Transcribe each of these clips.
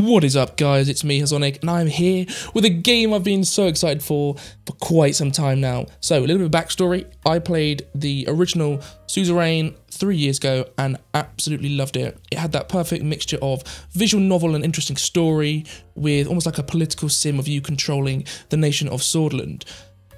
What is up guys, it's me Hazonic and I'm here with a game I've been so excited for for quite some time now. So a little bit of backstory, I played the original Suzerain three years ago and absolutely loved it. It had that perfect mixture of visual novel and interesting story with almost like a political sim of you controlling the nation of Sordland.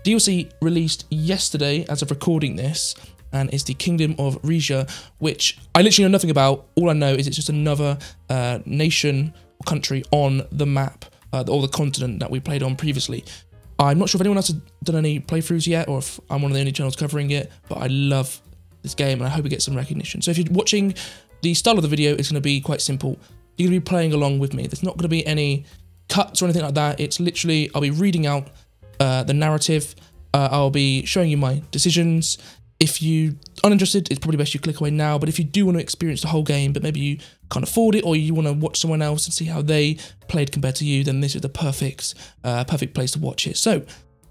DLC released yesterday as of recording this and it's the Kingdom of Rizia, which I literally know nothing about. All I know is it's just another uh, nation country on the map uh, or the continent that we played on previously. I'm not sure if anyone else has done any playthroughs yet or if I'm one of the only channels covering it, but I love this game and I hope it gets some recognition. So if you're watching, the style of the video is going to be quite simple. You're going to be playing along with me. There's not going to be any cuts or anything like that. It's literally, I'll be reading out uh, the narrative. Uh, I'll be showing you my decisions if you uninterested, it's probably best you click away now. But if you do want to experience the whole game, but maybe you can't afford it, or you want to watch someone else and see how they played compared to you, then this is the perfect, uh, perfect place to watch it. So,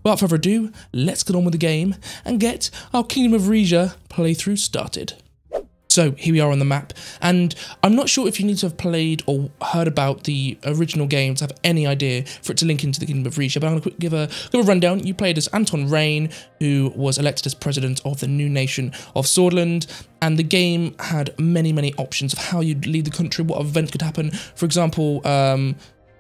without further ado, let's get on with the game and get our Kingdom of Rizia playthrough started. So here we are on the map, and I'm not sure if you need to have played or heard about the original game to have any idea for it to link into the Kingdom of Rizia, but I'm going to give a, give a rundown. You played as Anton Rayne, who was elected as president of the new nation of Sordland, and the game had many, many options of how you'd lead the country, what event could happen. For example, um,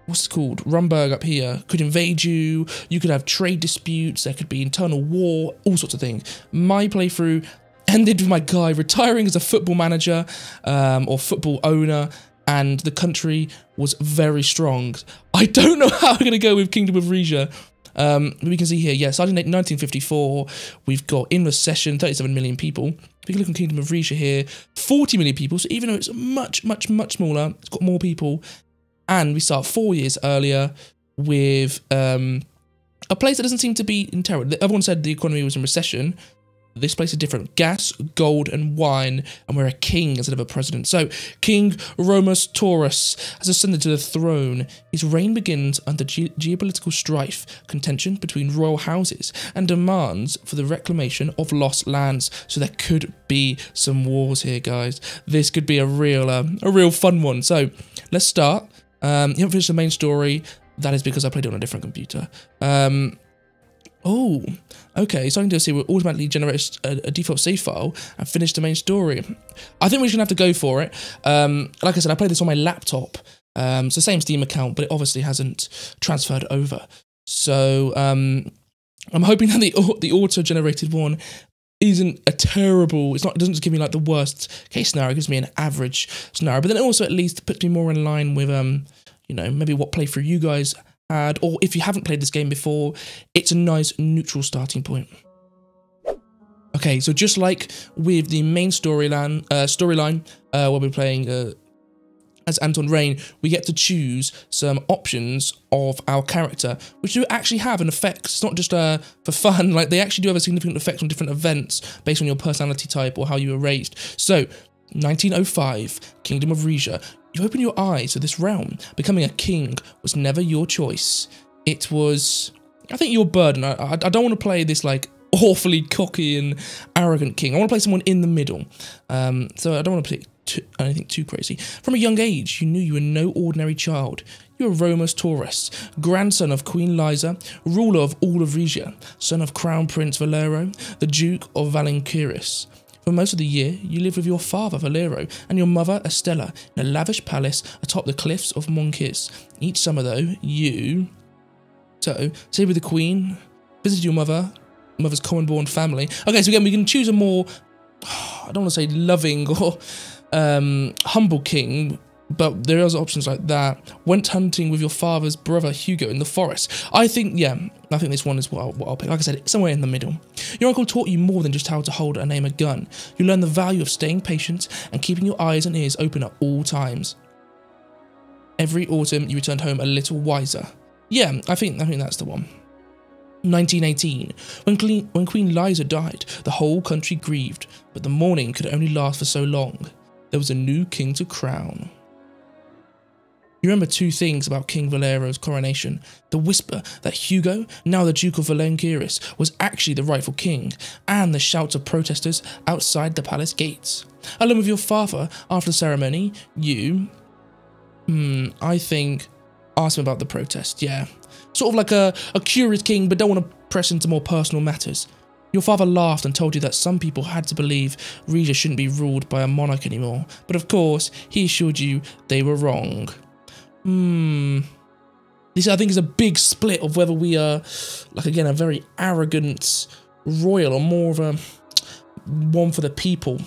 what's it called? Rumburg up here could invade you. You could have trade disputes. There could be internal war, all sorts of things. My playthrough ended with my guy retiring as a football manager um, or football owner and the country was very strong. I don't know how we're going to go with Kingdom of Rizia. Um, we can see here, yeah, starting in 1954, we've got in recession, 37 million people. If you look at Kingdom of Rizia here, 40 million people. So even though it's much, much, much smaller, it's got more people. And we start four years earlier with um, a place that doesn't seem to be in terror. Everyone said the economy was in recession. This place is different. Gas, gold, and wine, and we're a king instead of a president. So, King Romus Toras has ascended to the throne. His reign begins under ge geopolitical strife, contention between royal houses, and demands for the reclamation of lost lands. So there could be some wars here, guys. This could be a real, um, a real fun one. So, let's start. Um, you haven't finished the main story. That is because I played it on a different computer. Um, Oh, okay. So I can do see will automatically generate a, a, default save file and finish the main story. I think we're just gonna have to go for it. Um, like I said, I played this on my laptop. Um, it's the same Steam account, but it obviously hasn't transferred over. So um, I'm hoping that the the auto generated one isn't a terrible. It's not. It doesn't just give me like the worst case scenario. It gives me an average scenario, but then it also at least puts me more in line with um, you know, maybe what playthrough you guys had, or if you haven't played this game before, it's a nice neutral starting point. Okay, so just like with the main storyline, uh, storyline uh, where we're playing uh, as Anton Rayne, we get to choose some options of our character, which do actually have an effect. It's not just uh, for fun, like they actually do have a significant effect on different events based on your personality type or how you were raised. So, 1905, Kingdom of Rizia. You open your eyes to this realm. Becoming a king was never your choice. It was, I think, your burden. I, I, I don't want to play this like awfully cocky and arrogant king. I want to play someone in the middle. Um, so I don't want to play too, anything too crazy. From a young age, you knew you were no ordinary child. You were Romus Toras, grandson of Queen Liza, ruler of all of Rizia, son of Crown Prince Valero, the Duke of Valenkiris. For most of the year, you live with your father, Valero, and your mother, Estella, in a lavish palace atop the cliffs of Monkis. Each summer, though, you... So, stay with the queen, visit your mother, mother's common-born family. Okay, so again, we can choose a more, I don't want to say loving or um, humble king, but there are options like that. Went hunting with your father's brother Hugo in the forest. I think, yeah, I think this one is what I'll, what I'll pick. Like I said, somewhere in the middle. Your uncle taught you more than just how to hold and aim a gun. You learned the value of staying patient and keeping your eyes and ears open at all times. Every autumn, you returned home a little wiser. Yeah, I think I think that's the one. 1918. When Queen, when Queen Liza died, the whole country grieved, but the mourning could only last for so long. There was a new king to crown. You remember two things about King Valero's coronation. The whisper that Hugo, now the Duke of Valenkiris, was actually the rightful king, and the shouts of protesters outside the palace gates. Along with your father, after the ceremony, you Hmm, I think ask him about the protest, yeah. Sort of like a, a curious king, but don't want to press into more personal matters. Your father laughed and told you that some people had to believe Rizia shouldn't be ruled by a monarch anymore, but of course, he assured you they were wrong. Hmm. This, I think, is a big split of whether we are, like, again, a very arrogant royal or more of a one for the people.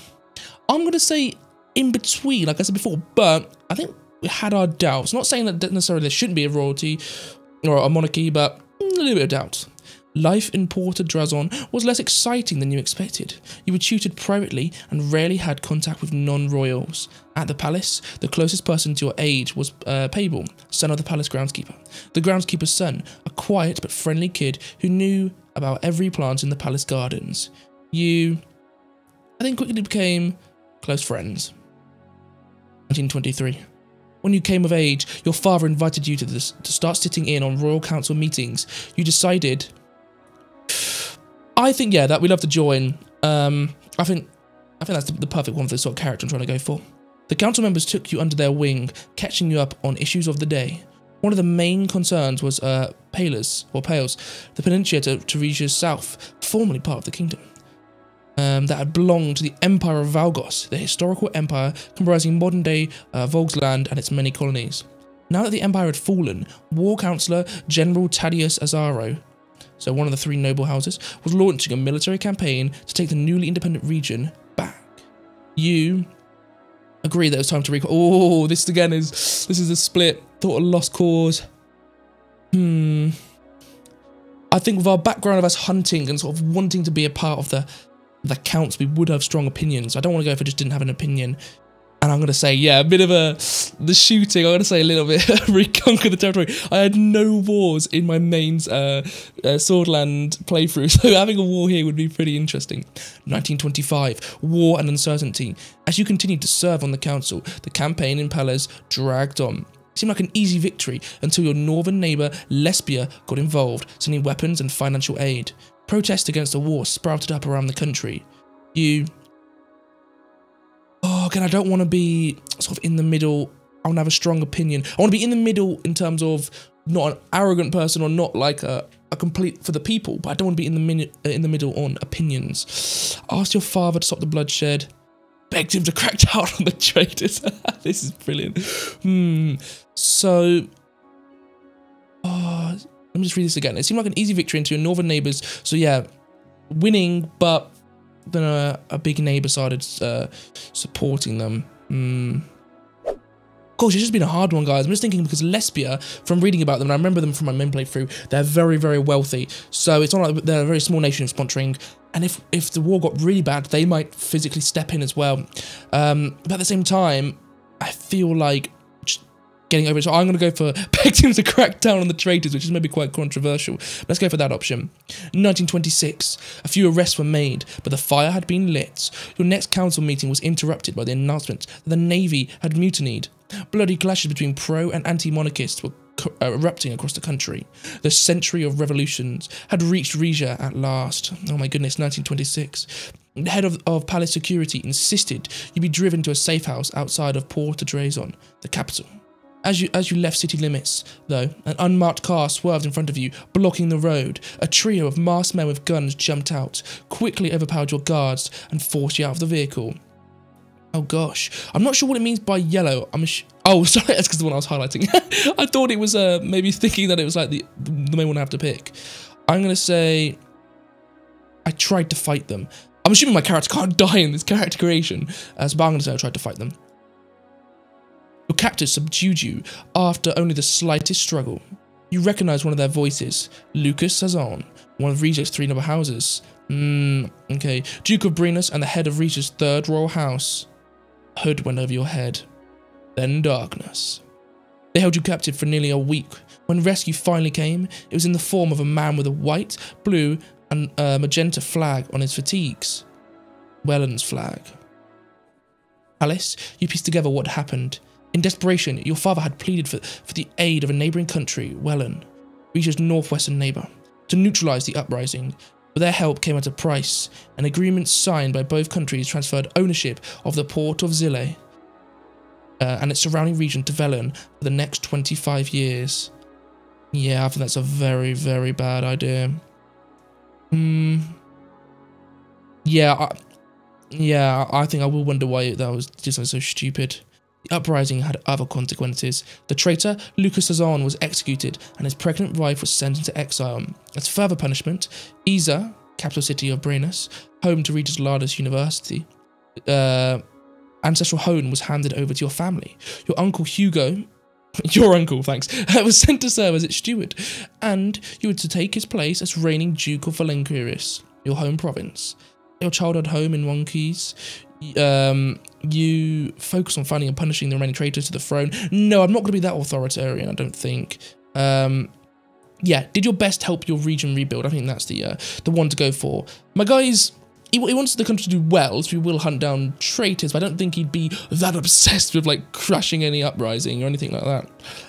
I'm going to say in between, like I said before, but I think we had our doubts. Not saying that necessarily there shouldn't be a royalty or a monarchy, but a little bit of doubt. Life in Porta Drazon was less exciting than you expected. You were tutored privately and rarely had contact with non-royals. At the palace, the closest person to your age was uh, Pabel, son of the palace groundskeeper. The groundskeeper's son, a quiet but friendly kid who knew about every plant in the palace gardens. You, I think, quickly became close friends. 1923. When you came of age, your father invited you to, this, to start sitting in on royal council meetings. You decided. I think yeah, that we'd love to join. Um, I think, I think that's the, the perfect one for the sort of character I'm trying to go for. The council members took you under their wing, catching you up on issues of the day. One of the main concerns was uh, or Pales, the peninsula to, Rizia's south, formerly part of the kingdom um, that had belonged to the Empire of Valgos, the historical empire comprising modern day uh, Valgsland and its many colonies. Now that the empire had fallen, war councillor General Tadius Azaro, so one of the three noble houses, was launching a military campaign to take the newly independent region back. You agree that it was time to recall. Oh, this again is this is a split. Thought a lost cause. Hmm. I think with our background of us hunting and sort of wanting to be a part of the the counts, we would have strong opinions. I don't want to go if I just didn't have an opinion. And I'm going to say, yeah, a bit of a, the shooting, I'm going to say a little bit, reconquer the territory. I had no wars in my mains uh, uh, Sordland playthrough, so having a war here would be pretty interesting. 1925, war and uncertainty. As you continued to serve on the council, the campaign in Pales dragged on. It seemed like an easy victory until your northern neighbour Lespia got involved, sending weapons and financial aid. Protests against the war sprouted up around the country. You. Oh, again, I don't want to be sort of in the middle. I want to have a strong opinion. I want to be in the middle in terms of not an arrogant person or not like a, a complete for the people, but I don't want to be in the minute uh, in the middle on opinions. Ask your father to stop the bloodshed. Begged him to crack down on the traitors. this is brilliant. Hmm. So, oh, let me just read this again. It seemed like an easy victory into your northern neighbours. So yeah, winning, but then a, a big neighbour started uh, supporting them. Hmm. Gosh, it's just been a hard one, guys. I'm just thinking because Lespia, from reading about them, and I remember them from my main playthrough, they're very, very wealthy. So it's not like they're a very small nation sponsoring. And if, if the war got really bad, they might physically step in as well. Um, but at the same time, I feel like getting over it. So I'm going to go for him to crack down on the traitors, which is maybe quite controversial. Let's go for that option. 1926, a few arrests were made, but the fire had been lit. Your next council meeting was interrupted by the announcement that the navy had mutinied. Bloody clashes between pro and anti-monarchists were uh, erupting across the country. The century of revolutions had reached Rizia at last. Oh my goodness, 1926. The head of, of palace security insisted you be driven to a safe house outside of Porta Drazon, the capital. As you as you left city limits, though, an unmarked car swerved in front of you, blocking the road. A trio of masked men with guns jumped out, quickly overpowered your guards, and forced you out of the vehicle. Oh gosh, I'm not sure what it means by yellow. I'm oh sorry, that's because the one I was highlighting. I thought it was uh, maybe thinking that it was like the the main one I have to pick. I'm gonna say I tried to fight them. I'm assuming my character can't die in this character creation, uh, so I'm gonna say I tried to fight them. Your captors subdued you after only the slightest struggle. You recognize one of their voices, Lucas Sazon, one of Rizia's three noble houses. Hmm, okay. Duke of Brenus and the head of Rizia's third royal house. Hood went over your head. Then darkness. They held you captive for nearly a week. When rescue finally came, it was in the form of a man with a white, blue, and uh, magenta flag on his fatigues. Wehlen's flag. Alice, you pieced together what happened. In desperation, your father had pleaded for, for the aid of a neighbouring country, Wehlen, Rizia's northwestern neighbour, to neutralise the uprising. But their help came at a price. An agreement signed by both countries transferred ownership of the port of Zille. uh, and its surrounding region to Wehlen for the next 25 years. Yeah, I think that's a very, very bad idea. Hmm. Yeah, I, yeah, I think I will wonder why that was just so stupid. The uprising had other consequences. The traitor, Lucas Sazon, was executed and his pregnant wife was sent into exile. As further punishment, Iza, capital city of Brennus, home to Regis Lardus University, uh, ancestral home was handed over to your family. Your uncle Hugo, your uncle, thanks, was sent to serve as its steward, and you were to take his place as reigning Duke of Valenkiris, your home province. Your childhood home in One um, you focus on finding and punishing the remaining traitors to the throne. No, I'm not going to be that authoritarian, I don't think. Um, yeah, did your best help your region rebuild. I think that's the uh, the one to go for. My guys, he, he wants the country to do well, so he will hunt down traitors, but I don't think he'd be that obsessed with like crushing any uprising or anything like that.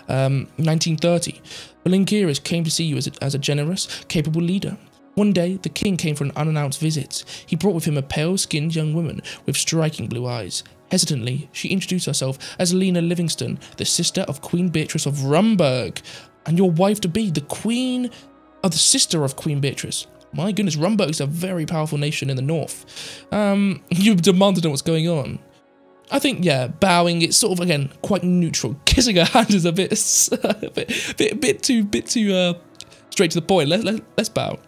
Um, 1930, Valenkiris came to see you as a, as a generous, capable leader. One day, the king came for an unannounced visit. He brought with him a pale-skinned young woman with striking blue eyes. Hesitantly, she introduced herself as Lena Livingston, the sister of Queen Beatrice of Rumburg, and your wife-to-be, the queen of the sister of Queen Beatrice. My goodness, Rumburg is a very powerful nation in the north. Um, you demanded what's going on. I think, yeah, bowing, it's sort of, again, quite neutral. Kissing her hand is a bit, a bit, bit, bit too, bit too, uh, straight to the point. Let, let, let's bow.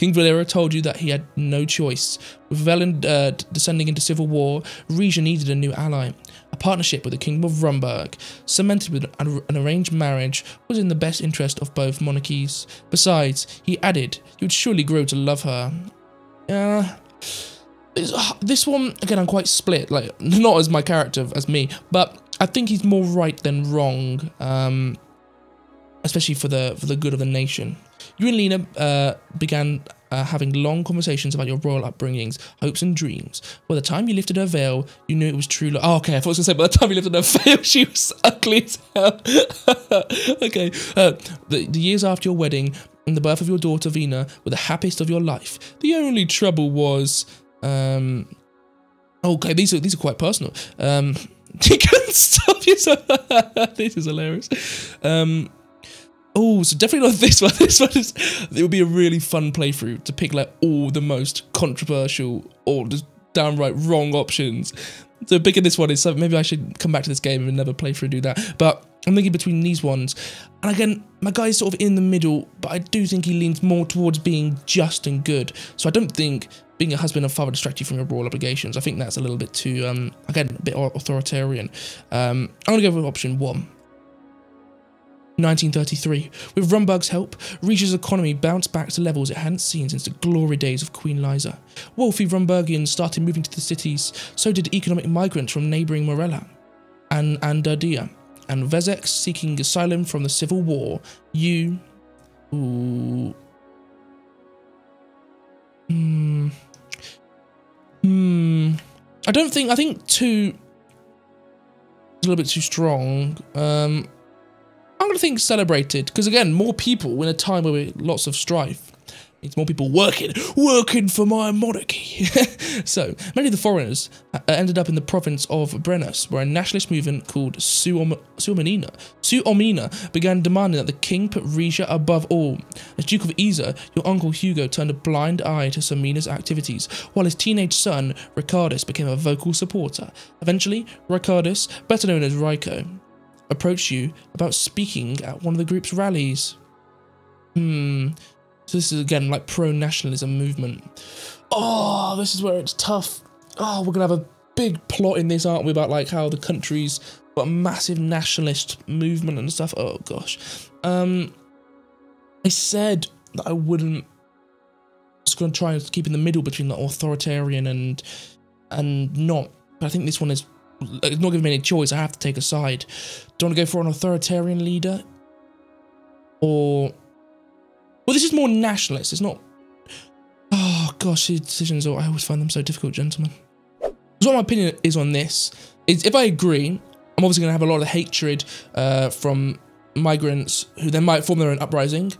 King Valera told you that he had no choice. With Wehlen uh, descending into civil war, Rizia needed a new ally. A partnership with the Kingdom of Rumburg, cemented with an, an arranged marriage, was in the best interest of both monarchies. Besides, he added, you would surely grow to love her. Uh, this, uh, this one, again, I'm quite split. Like, not as my character as me, but I think he's more right than wrong. Um, especially for the for the good of the nation. You and Lena uh, began uh, having long conversations about your royal upbringings, hopes, and dreams. By the time you lifted her veil, you knew it was true. oh, okay, I thought I was going to say, by the time you lifted her veil, she was ugly as hell. okay, uh, the, the years after your wedding and the birth of your daughter, Vina, were the happiest of your life. The only trouble was. Um, okay, these are these are quite personal. Um, you couldn't stop yourself. this is hilarious. Um, Oh, so definitely not this one. This one is, it would be a really fun playthrough to pick like all the most controversial or just downright wrong options. So picking this one is so maybe I should come back to this game and never play through do that. But I'm thinking between these ones. And again, my guy's sort of in the middle, but I do think he leans more towards being just and good. So I don't think being a husband and father distract you from your royal obligations. I think that's a little bit too, um, again, a bit authoritarian. Um, I'm going to go with option one. 1933. With Rumburg's help, Rizia's economy bounced back to levels it hadn't seen since the glory days of Queen Liza. Wealthy Rumburgians started moving to the cities, so did economic migrants from neighbouring Morella and Andardia, and Vezek seeking asylum from the civil war. You... Ooh... Hmm... Hmm... I don't think... I think two... a little bit too strong. Um... I'm going to think celebrated because again, more people in a time where we lots of strife means more people working, working for my monarchy. so many of the foreigners uh, ended up in the province of Brennus, where a nationalist movement called Suomenina, Suomina began demanding that the king put Rizia above all. As Duke of Isa, your uncle Hugo turned a blind eye to Suomina's activities, while his teenage son, Ricardus, became a vocal supporter. Eventually, Ricardus, better known as Ryko, approached you about speaking at one of the group's rallies. Hmm. So this is again like pro-nationalism movement. Oh, this is where it's tough. Oh, we're gonna have a big plot in this, aren't we? About like how the country's got a massive nationalist movement and stuff. Oh gosh. Um, I said that I wouldn't. Was gonna try and keep in the middle between the authoritarian and and not. But I think this one is it's not giving me any choice. I have to take a side. Do I want to go for an authoritarian leader? Or... Well, this is more nationalist. It's not... Oh, gosh, these decisions, I always find them so difficult, gentlemen. So what my opinion is on this is if I agree, I'm obviously going to have a lot of hatred uh, from migrants who then might form their own uprising.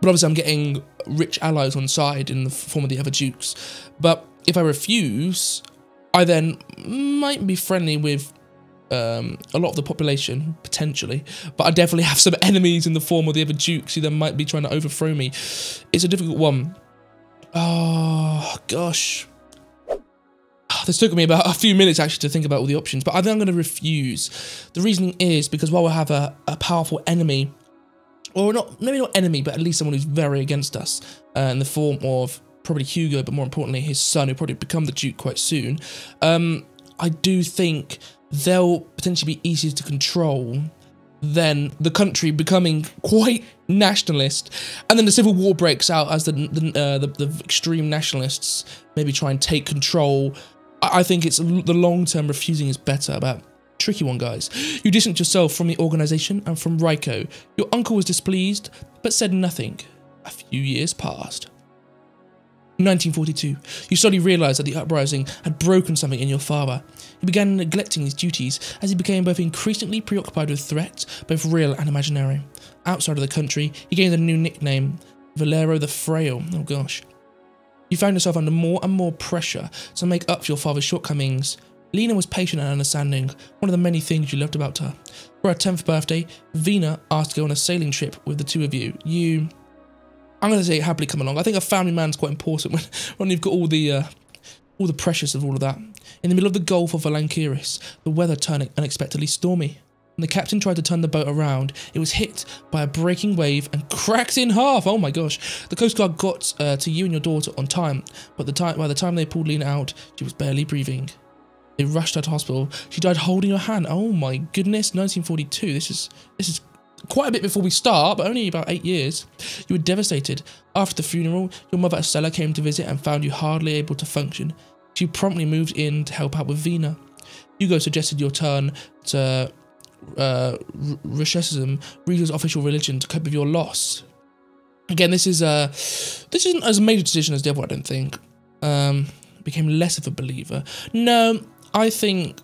But obviously I'm getting rich allies on side in the form of the other dukes. But if I refuse, I then might be friendly with um, a lot of the population potentially, but I definitely have some enemies in the form of the other dukes who then might be trying to overthrow me. It's a difficult one. Oh gosh. This took me about a few minutes actually to think about all the options, but I think I'm going to refuse. The reasoning is because while we have a, a powerful enemy, or not maybe not enemy, but at least someone who's very against us uh, in the form of probably Hugo, but more importantly his son, who probably become the Duke quite soon. Um, I do think they'll potentially be easier to control than the country becoming quite nationalist, and then the civil war breaks out as the the, uh, the, the extreme nationalists maybe try and take control. I, I think it's the long term refusing is better. about tricky one, guys. You distanced yourself from the organization and from Raiko. Your uncle was displeased, but said nothing. A few years passed. 1942, you slowly realised that the uprising had broken something in your father. He began neglecting his duties as he became both increasingly preoccupied with threats, both real and imaginary. Outside of the country, he gained a new nickname, Valero the Frail. Oh gosh. You found yourself under more and more pressure to make up for your father's shortcomings. Lena was patient and understanding, one of the many things you loved about her. For her 10th birthday, Vina asked to go on a sailing trip with the two of you. You I'm going to say happily come along. I think a family man's quite important when, when you've got all the uh, all the pressures of all of that. In the middle of the Gulf of Valenkiris, the weather turned unexpectedly stormy. When the captain tried to turn the boat around, it was hit by a breaking wave and cracked in half. Oh my gosh. The Coast Guard got uh, to you and your daughter on time, but the time, by the time they pulled Lena out, she was barely breathing. They rushed her to hospital. She died holding your hand. Oh my goodness, 1942. This is this is quite a bit before we start, but only about eight years. You were devastated. After the funeral, your mother Estella came to visit and found you hardly able to function. She promptly moved in to help out with Vina. Hugo suggested your turn to uh, Regal's official religion, to cope with your loss. Again, this is uh, this isn't as major decision as the. I don't think. Um, became less of a believer. No, I think,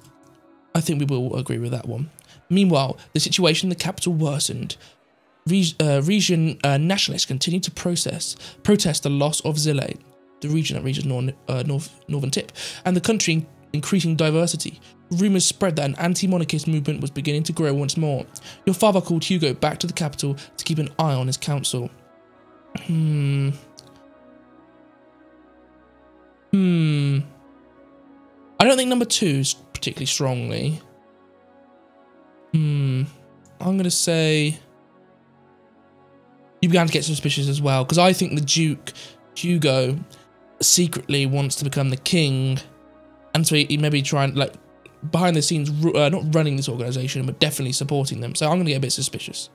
I think we will agree with that one. Meanwhile, the situation in the capital worsened. uh, region uh, nationalists continued to process, protest the loss of Zile, the region that reaches nor uh, north, northern tip, and the country increasing diversity. Rumours spread that an anti-monarchist movement was beginning to grow once more. Your father called Hugo back to the capital to keep an eye on his council. Hmm. Hmm. I don't think number two is particularly strongly. Hmm. I'm going to say you began to get suspicious as well because I think the Duke, Hugo, secretly wants to become the king, and so he, he maybe trying like behind the scenes, uh, not running this organization, but definitely supporting them. So I'm going to get a bit suspicious.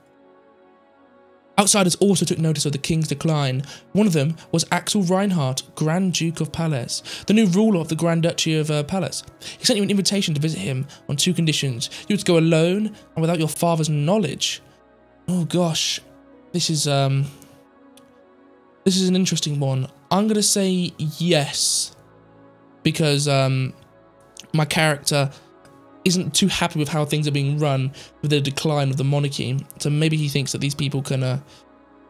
Outsiders also took notice of the king's decline. One of them was Axel Reinhardt, Grand Duke of Pales, the new ruler of the Grand Duchy of uh, Pales. He sent you an invitation to visit him on two conditions. You were to go alone and without your father's knowledge. Oh gosh, this is um, this is an interesting one. I'm gonna say yes, because um, my character isn't too happy with how things are being run with the decline of the monarchy. So maybe he thinks that these people can uh,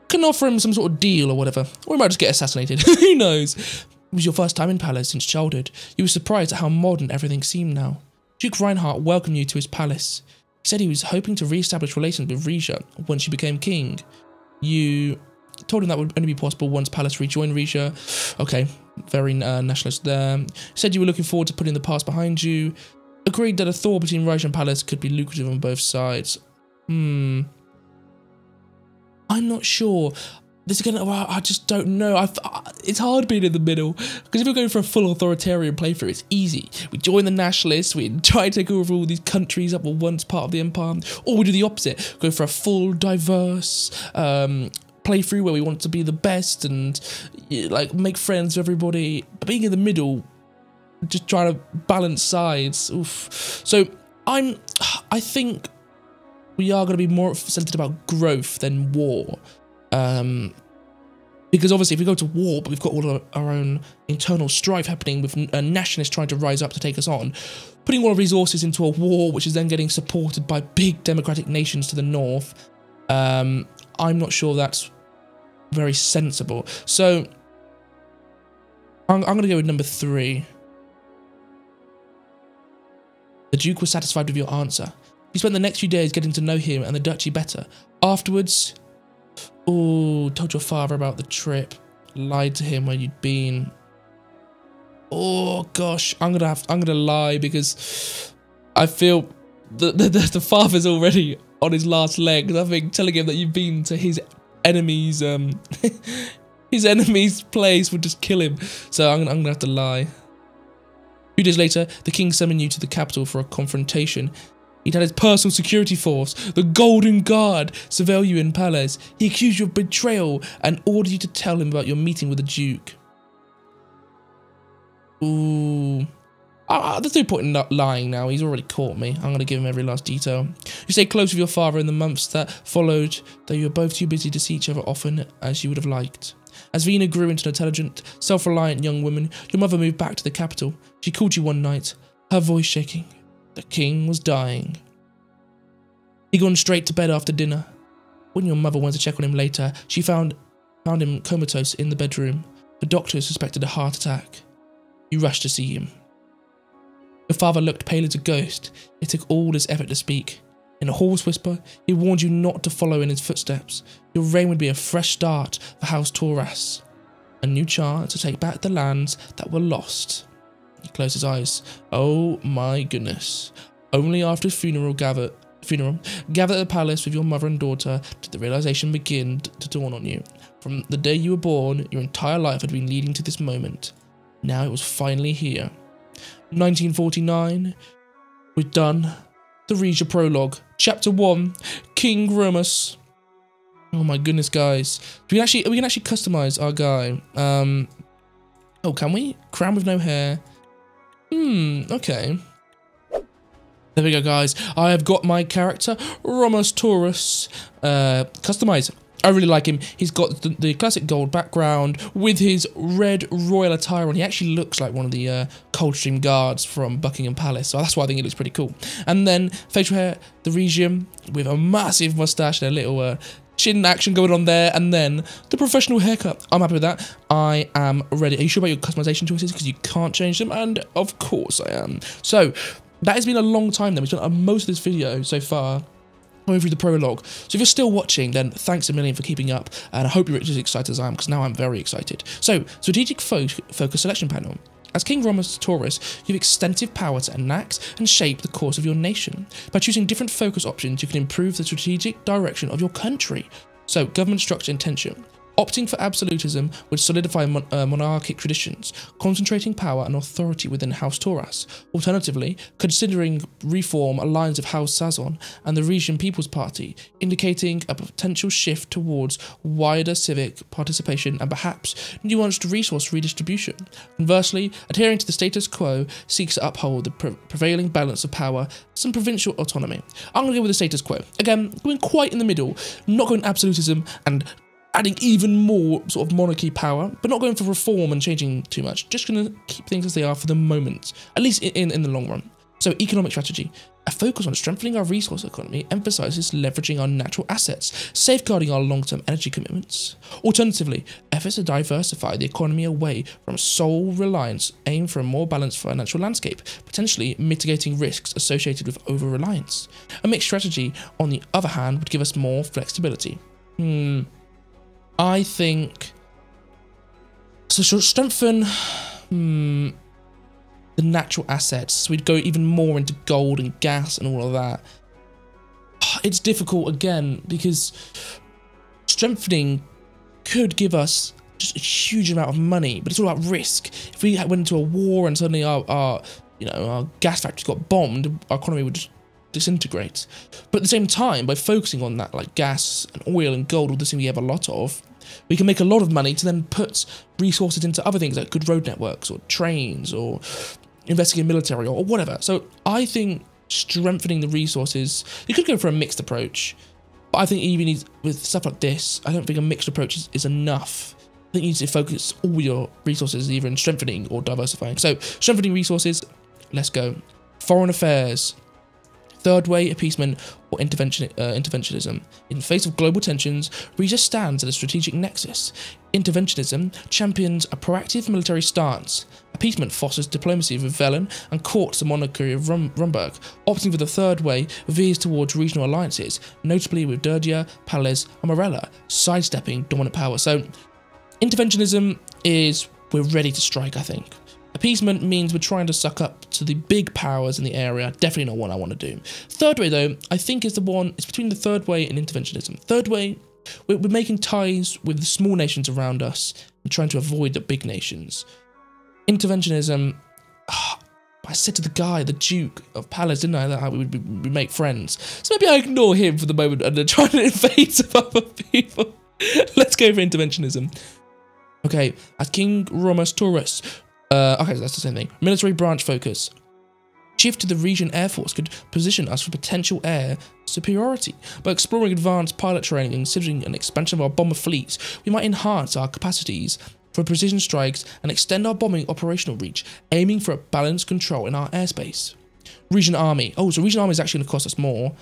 can offer him some sort of deal or whatever. Or he might just get assassinated. Who knows? It was your first time in Pales since childhood. You were surprised at how modern everything seemed now. Duke Reinhardt welcomed you to his palace. He said he was hoping to re-establish relations with Rizia once she became king. You told him that would only be possible once Pales rejoined Rizia. Okay, very uh, nationalist there. He said you were looking forward to putting the past behind you agreed that a thaw between Raj and Pales could be lucrative on both sides. Hmm. I'm not sure. This is again, well, I just don't know. I've, it's hard being in the middle because if you're going for a full authoritarian playthrough, it's easy. We join the nationalists, we try to take over all these countries that were once part of the empire, or we do the opposite, go for a full, diverse um, playthrough where we want to be the best and like make friends with everybody. But being in the middle, just trying to balance sides. Oof. So I'm, I think we are going to be more centered about growth than war. Um, because obviously if we go to war, but we've got all our, our own internal strife happening with uh, nationalists trying to rise up to take us on, putting all our resources into a war, which is then getting supported by big democratic nations to the north, um, I'm not sure that's very sensible. So I'm, I'm going to go with number three. The Duke was satisfied with your answer. He spent the next few days getting to know him and the duchy better. Afterwards, oh, told your father about the trip, lied to him where you'd been. Oh gosh, I'm gonna have, I'm gonna lie because I feel the the, the father's already on his last legs. I think telling him that you've been to his enemy's um his enemy's place would just kill him. So I'm, I'm gonna have to lie. Few days later, the king summoned you to the capital for a confrontation. He'd had his personal security force, the Golden Guard, surveil you in Pales. He accused you of betrayal and ordered you to tell him about your meeting with the Duke. Ooh. Uh, there's no point in not lying now. He's already caught me. I'm going to give him every last detail. You stayed close with your father in the months that followed, though you were both too busy to see each other often as you would have liked. As Vina grew into an intelligent, self-reliant young woman, your mother moved back to the capital. She called you one night, her voice shaking. The king was dying. He'd gone straight to bed after dinner. When your mother went to check on him later, she found, found him comatose in the bedroom. The doctors suspected a heart attack. You rushed to see him. Your father looked pale as a ghost. It took all his effort to speak. In a hoarse whisper, he warned you not to follow in his footsteps. Your reign would be a fresh start for House Toras. A new chance to take back the lands that were lost. He closed his eyes. Oh my goodness. Only after funeral gather funeral, gather at the palace with your mother and daughter did the realization begin to dawn on you. From the day you were born, your entire life had been leading to this moment. Now it was finally here. 1949, we're done. The Rizia Prologue, Chapter 1, King Romus. Oh my goodness, guys. We can actually we can actually customize our guy. Um Oh, can we? Crown with no hair. Hmm, okay. There we go, guys. I have got my character, Romus Toras, uh, customized. I really like him. He's got the, the, classic gold background with his red royal attire on. He actually looks like one of the uh, Coldstream guards from Buckingham Palace, so that's why I think he looks pretty cool. And then facial hair, the Regium with a massive mustache and a little uh, chin action going on there, and then the professional haircut. I'm happy with that. I am ready. Are you sure about your customization choices? Because you can't change them, and of course I am. So that has been a long time then. We've done uh, most of this video so far going through the prologue. So if you're still watching, then thanks a million for keeping up, and I hope you're as excited as I am, because now I'm very excited. So, strategic fo focus selection panel. As King Romus Toras, you have extensive power to enact and shape the course of your nation. By choosing different focus options, you can improve the strategic direction of your country. So, government structure intention. Opting for absolutism would solidify mon uh, monarchic traditions, concentrating power and authority within House Toras. Alternatively, considering reform aligns with House Sazon and the Rizian People's Party, indicating a potential shift towards wider civic participation and perhaps nuanced resource redistribution. Conversely, adhering to the status quo seeks to uphold the pre prevailing balance of power, some provincial autonomy. I'm going to go with the status quo. Again, going quite in the middle, not going absolutism and adding even more sort of monarchy power, but not going for reform and changing too much. Just going to keep things as they are for the moment, at least in, in the long run. So economic strategy. A focus on strengthening our resource economy emphasizes leveraging our natural assets, safeguarding our long-term energy commitments. Alternatively, efforts to diversify the economy away from sole reliance aim for a more balanced financial landscape, potentially mitigating risks associated with over-reliance. A mixed strategy, on the other hand, would give us more flexibility. Hmm. I think so. Strengthen hmm, the natural assets. So we'd go even more into gold and gas and all of that. It's difficult again because strengthening could give us just a huge amount of money, but it's all about risk. If we went into a war and suddenly our, our you know, our gas factories got bombed, our economy would just disintegrate. But at the same time, by focusing on that, like gas and oil and gold, all the things we have a lot of, we can make a lot of money to then put resources into other things like good road networks or trains or investing in military or, whatever. So I think strengthening the resources, you could go for a mixed approach, but I think even with stuff like this, I don't think a mixed approach is, is enough. I think you need to focus all your resources either in strengthening or diversifying. So strengthening resources, let's go. Foreign affairs, Third way, appeasement or intervention, uh, interventionism. In face of global tensions, Rizia stands at a strategic nexus. Interventionism champions a proactive military stance. Appeasement fosters diplomacy with Wehlen and courts the monarchy of Rum Rumburg. Opting for the third way veers towards regional alliances, notably with Derdia, Pales, and Morella, sidestepping dominant power. So, interventionism is we're ready to strike, I think. Appeasement means we're trying to suck up to the big powers in the area. Definitely not one I want to do. Third way, though, I think is the one, it's between the third way and interventionism. Third way, we're, we're making ties with the small nations around us and trying to avoid the big nations. Interventionism, oh, I said to the guy, the Duke of Pales, didn't I, that we would make friends. So maybe I ignore him for the moment and try to invade some other people. Let's go for interventionism. Okay, as King Romus Toras uh, okay, so that's the same thing. Military branch focus. Shift to the Rizian Air Force could position us for potential air superiority. By exploring advanced pilot training and considering an expansion of our bomber fleets, we might enhance our capacities for precision strikes and extend our bombing operational reach, aiming for a balanced control in our airspace. Rizian Army. Oh, so Rizian Army is actually going to cost us more,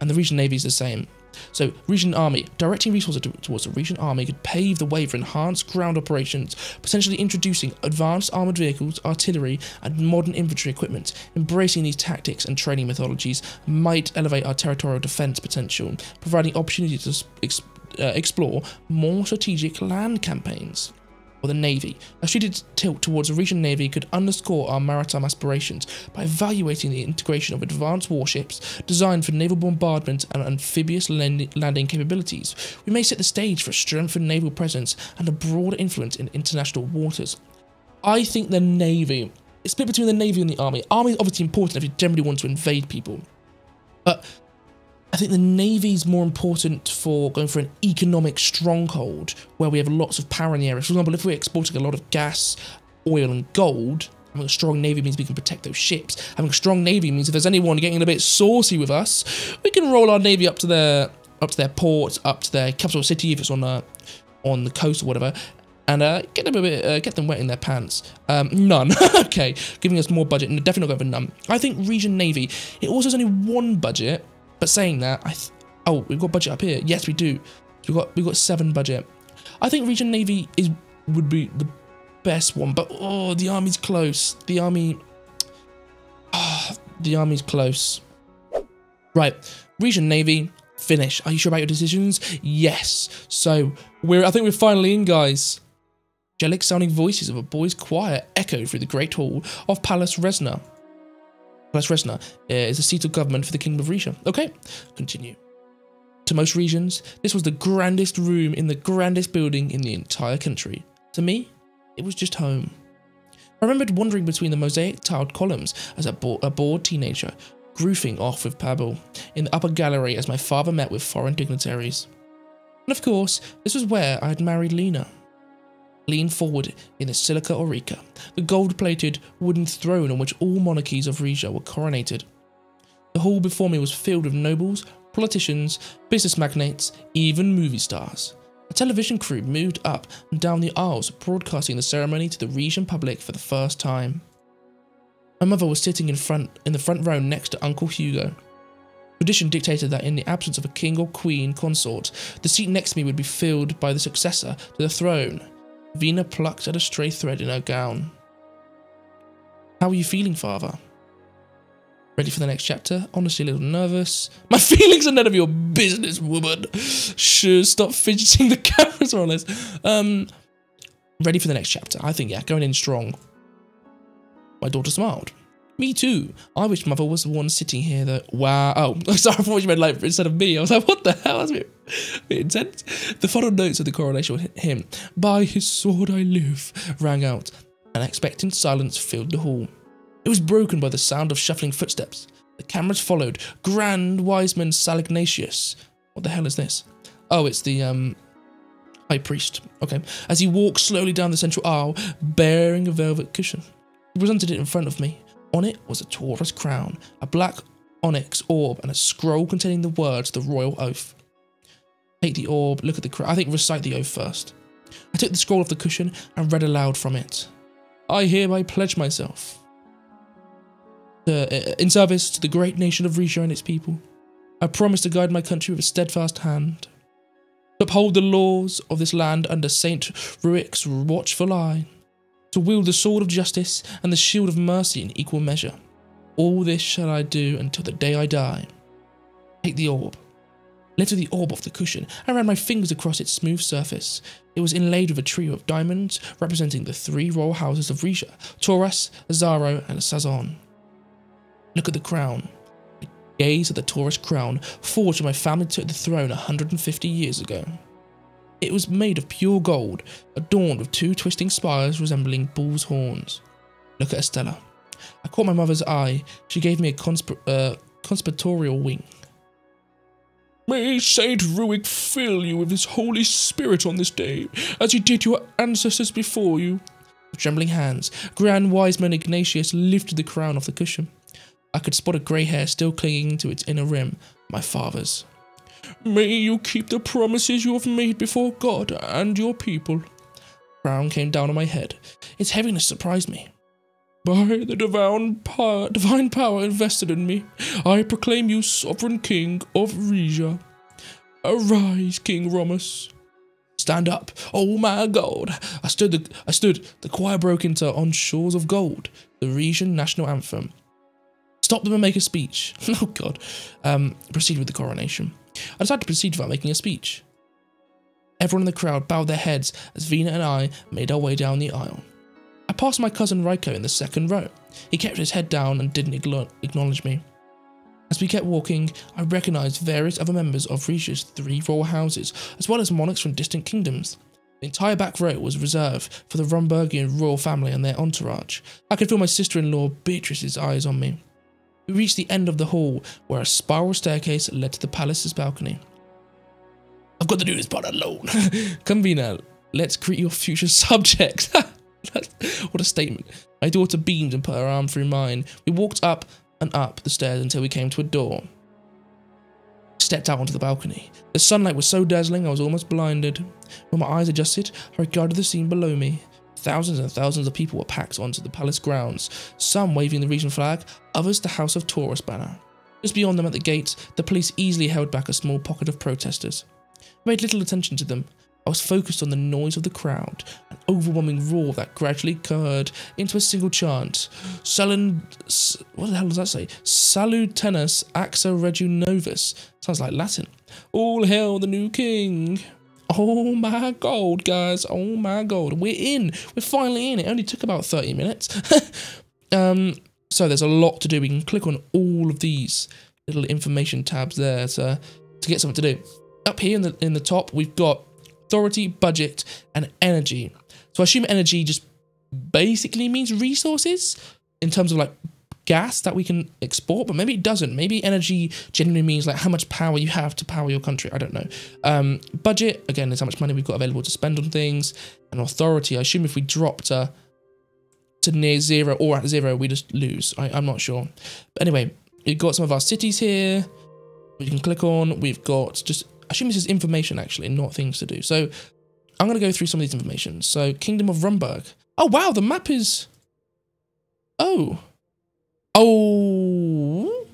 and the Rizian Navy is the same. So, Rizian Army. Directing resources towards the Rizian Army could pave the way for enhanced ground operations, potentially introducing advanced armoured vehicles, artillery, and modern infantry equipment. Embracing these tactics and training methodologies might elevate our territorial defence potential, providing opportunities to uh, explore more strategic land campaigns or the Navy. A strategic tilt towards a regional Navy could underscore our maritime aspirations by evaluating the integration of advanced warships designed for naval bombardment and amphibious landing capabilities. We may set the stage for a strengthened naval presence and a broader influence in international waters. I think the Navy, it's split between the Navy and the Army. Army is obviously important if you generally want to invade people. But I think the Navy's more important for going for an economic stronghold where we have lots of power in the area. For example, if we're exporting a lot of gas, oil, and gold, having a strong Navy means we can protect those ships. Having a strong Navy means if there's anyone getting a bit saucy with us, we can roll our Navy up to their up to their port, up to their capital city if it's on the on the coast or whatever, and uh, get them a bit, uh, get them wet in their pants. Um, none. okay, giving us more budget, and definitely not going for none. I think Rizian Navy. It also has only one budget, but saying that, I oh, we've got budget up here. Yes, we do. We've got we've got seven budget. I think Rizian Navy is would be the best one, but oh, the army's close. The army, oh, the army's close. Right, Rizian Navy, finish. Are you sure about your decisions? Yes. So we're I think we're finally in, guys. Angelic sounding voices of a boy's choir echoed through the great hall of Palace Resna. Palace Resna uh, is the seat of government for the Kingdom of Rizia. Okay, continue. To most regions, this was the grandest room in the grandest building in the entire country. To me, it was just home. I remembered wandering between the mosaic tiled columns as a, bo a bored teenager, groofing off with Pablo in the upper gallery as my father met with foreign dignitaries. And of course, this was where I had married Lena leaned forward in the Silica Aurica, the gold-plated wooden throne on which all monarchies of Rizia were coronated. The hall before me was filled with nobles, politicians, business magnates, even movie stars. A television crew moved up and down the aisles, broadcasting the ceremony to the Rizian public for the first time. My mother was sitting in front in the front row next to Uncle Hugo. Tradition dictated that in the absence of a king or queen consort, the seat next to me would be filled by the successor to the throne, Vina plucked at a stray thread in her gown. How are you feeling, father? Ready for the next chapter? Honestly, a little nervous. My feelings are none of your business, woman. Sure, stop fidgeting. The cameras on this. Um, ready for the next chapter. I think, yeah, going in strong. My daughter smiled. Me too. I wish mother was the one sitting here that. Wow. Oh, sorry, I thought you meant like instead of me. I was like, what the hell? That's a bit, a bit intense. The final notes of the coronation him. By his sword I live, rang out. An expectant silence filled the hall. It was broken by the sound of shuffling footsteps. The cameras followed. Grand Wiseman Salignatius. What the hell is this? Oh, it's the um, high priest. Okay. As he walked slowly down the central aisle, bearing a velvet cushion. He presented it in front of me. On it was a Toras crown, a black onyx orb, and a scroll containing the words the royal oath. Take the orb, look at the crown. I think recite the oath first. I took the scroll off the cushion and read aloud from it. I hereby pledge myself. uh, in service to the great nation of Rizia and its people. I promise to guide my country with a steadfast hand, to uphold the laws of this land under Saint Ruik's watchful eye, to wield the sword of justice and the shield of mercy in equal measure. All this shall I do until the day I die. Take the orb. Lifted the orb off the cushion and ran my fingers across its smooth surface. It was inlaid with a trio of diamonds representing the three royal houses of Rizia, Toras, Azaro, and Sazon. Look at the crown. I Gaze at the Toras crown forged when my family took the throne 150 years ago. It was made of pure gold, adorned with two twisting spires resembling bull's horns. Look at Estella. I caught my mother's eye. She gave me a consp uh, conspiratorial wink. May Saint Ruik fill you with his Holy Spirit on this day, as he did your ancestors before you. With trembling hands, Grand Wiseman Ignatius lifted the crown off the cushion. I could spot a grey hair still clinging to its inner rim, my father's. May you keep the promises you have made before God and your people. Crown came down on my head. Its heaviness surprised me. By the divine power, divine power invested in me, I proclaim you sovereign king of Rizia. Arise, King Romus. Stand up, oh my God! I stood. The, I stood. The choir broke into "On Shores of Gold," the Rizian national anthem. Stop them and make a speech. oh God! Um, proceed with the coronation. I decided to proceed without making a speech. Everyone in the crowd bowed their heads as Vina and I made our way down the aisle. I passed my cousin Raiko in the second row. He kept his head down and didn't acknowledge me. As we kept walking, I recognised various other members of Rizia's three royal houses, as well as monarchs from distant kingdoms. The entire back row was reserved for the Rumburgian royal family and their entourage. I could feel my sister-in-law Beatrice's eyes on me. We reached the end of the hall, where a spiral staircase led to the palace's balcony. I've got to do this part alone. Come, Vina, let's greet your future subjects. what a statement. My daughter beamed and put her arm through mine. We walked up and up the stairs until we came to a door. Stepped out onto the balcony. The sunlight was so dazzling I was almost blinded. When my eyes adjusted, I regarded the scene below me. Thousands and thousands of people were packed onto the palace grounds, some waving the Rizian flag, others the House of Toras banner. Just beyond them at the gates, the police easily held back a small pocket of protesters. I made little attention to them, I was focused on the noise of the crowd, an overwhelming roar that gradually curved into a single chant. Salun, what the hell does that say? Salutenus axa regu novus. Sounds like Latin. All hail the new king. Oh my god, guys. Oh my god. We're in. We're finally in. It only took about 30 minutes. um, so there's a lot to do. We can click on all of these little information tabs there to, to get something to do. Up here in the in the top, we've got authority, budget, and energy. So I assume energy just basically means resources in terms of like gas that we can export, but maybe it doesn't. Maybe energy genuinely means like how much power you have to power your country. I don't know. Um, budget, again, is how much money we've got available to spend on things. And authority, I assume if we drop to, to near zero or at zero, we just lose. I, I'm not sure. But anyway, we've got some of our cities here. We can click on. We've got just I assume this is information actually, not things to do. So I'm going to go through some of these information. So Kingdom of Rumburg. Oh, wow, the map is... Oh. Oh.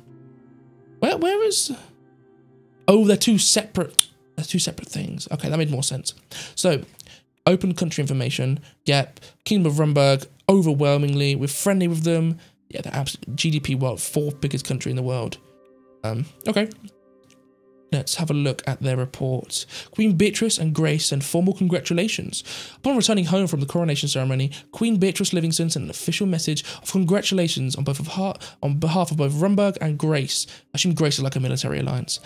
Where, where is... Oh, they're two separate... They're two separate things. Okay, that made more sense. So, open country information. Yep. Kingdom of Rumburg, overwhelmingly. We're friendly with them. Yeah, they're absolute GDP world, fourth biggest country in the world. Um, okay, Let's have a look at their reports. Queen Beatrice and Grace send formal congratulations. Upon returning home from the coronation ceremony, Queen Beatrice Livingston sent an official message of congratulations on both of her, on behalf of both Rumburg and Grace. I assume Grace is like a military alliance.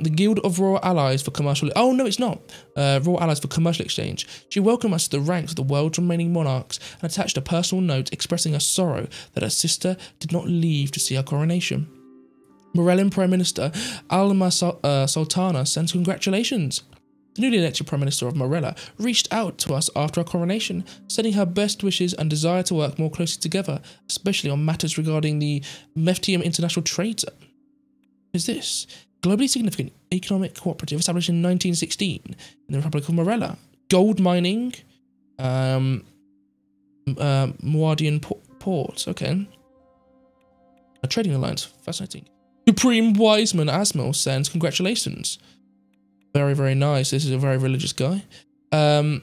The Guild of Royal Allies for Commercial... Oh, no, it's not. Uh, Royal Allies for Commercial Exchange. She welcomed us to the ranks of the world's remaining monarchs and attached a personal note expressing her sorrow that her sister did not leave to see her coronation. Morellan Prime Minister Alma uh, Sultana sends congratulations. The newly elected Prime Minister of Morella reached out to us after our coronation, sending her best wishes and desire to work more closely together, especially on matters regarding the Meftium International Trade Zone. Is this? Globally significant economic cooperative established in 1916 in the Republic of Morella. Gold mining, um, uh, Muadian port. Okay. A trading alliance. Fascinating. Supreme Wiseman Asmel sends congratulations. Very, very nice. This is a very religious guy. Um,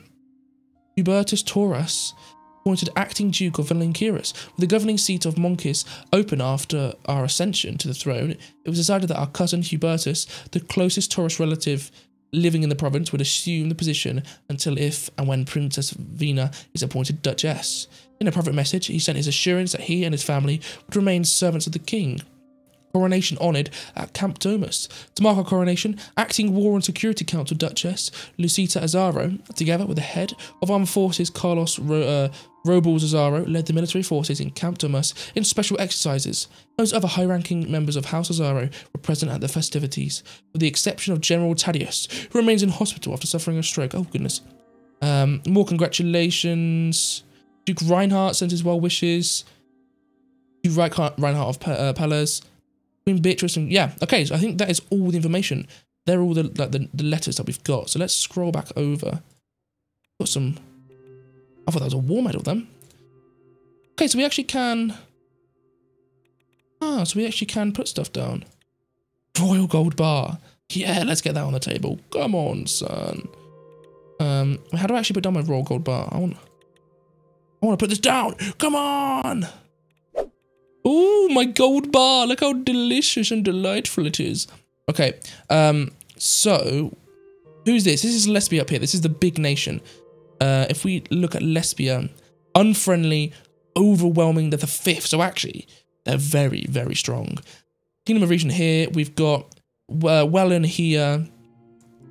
Hubertus Toras appointed acting Duke of Valenkiris. With the governing seat of Moncis open after our ascension to the throne, it was decided that our cousin Hubertus, the closest Toras relative living in the province, would assume the position until if and when Princess Vina is appointed Duchess. In a private message, he sent his assurance that he and his family would remain servants of the king coronation honoured at Camp Domus. To mark our coronation, acting War and Security Council Duchess Lucita Azaro, together with the head of Armed Forces Carlos Ro uh, Robles Azaro, led the military forces in Camp Domus in special exercises. Most other high-ranking members of House Azaro were present at the festivities, with the exception of General Tadius, who remains in hospital after suffering a stroke. Oh, goodness. Um, more congratulations. Duke Reinhardt sends his well wishes. Duke Reinhardt of uh, Pales. Queen Beatrice and yeah, okay, so I think that is all the information. They're all the like the, the letters that we've got. So let's scroll back over. Got some I thought that was a war medal then. Okay, so we actually can Ah, so we actually can put stuff down. Royal gold bar. Yeah, let's get that on the table. Come on, son. Um, how do I actually put down my royal gold bar? I want I want to put this down. Come on. Oh, my gold bar. Look how delicious and delightful it is. Okay, um, so who's this? This is Lespia up here. This is the big nation. Uh, if we look at Lespia, unfriendly, overwhelming, they're the fifth. So actually, they're very, very strong. Kingdom of Rizia here. We've got uh, Wehlen here.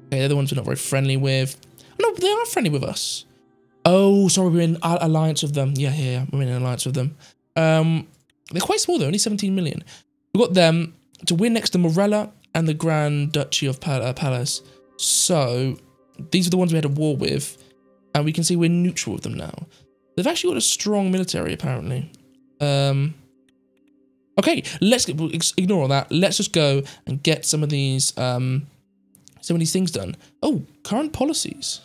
Okay, they're the ones we're not very friendly with. No, they are friendly with us. Oh, sorry, we're in alliance with them. Yeah, yeah, yeah, we're in an alliance with them. Um, they're quite small, though, only 17 million. We've got them to win next to Morella and the Grand Duchy of Pal uh, Pales. So these are the ones we had a war with, and we can see we're neutral with them now. They've actually got a strong military, apparently. Um, okay, let's get, ignore all that. Let's just go and get some of these um, some of these things done. Oh, current policies.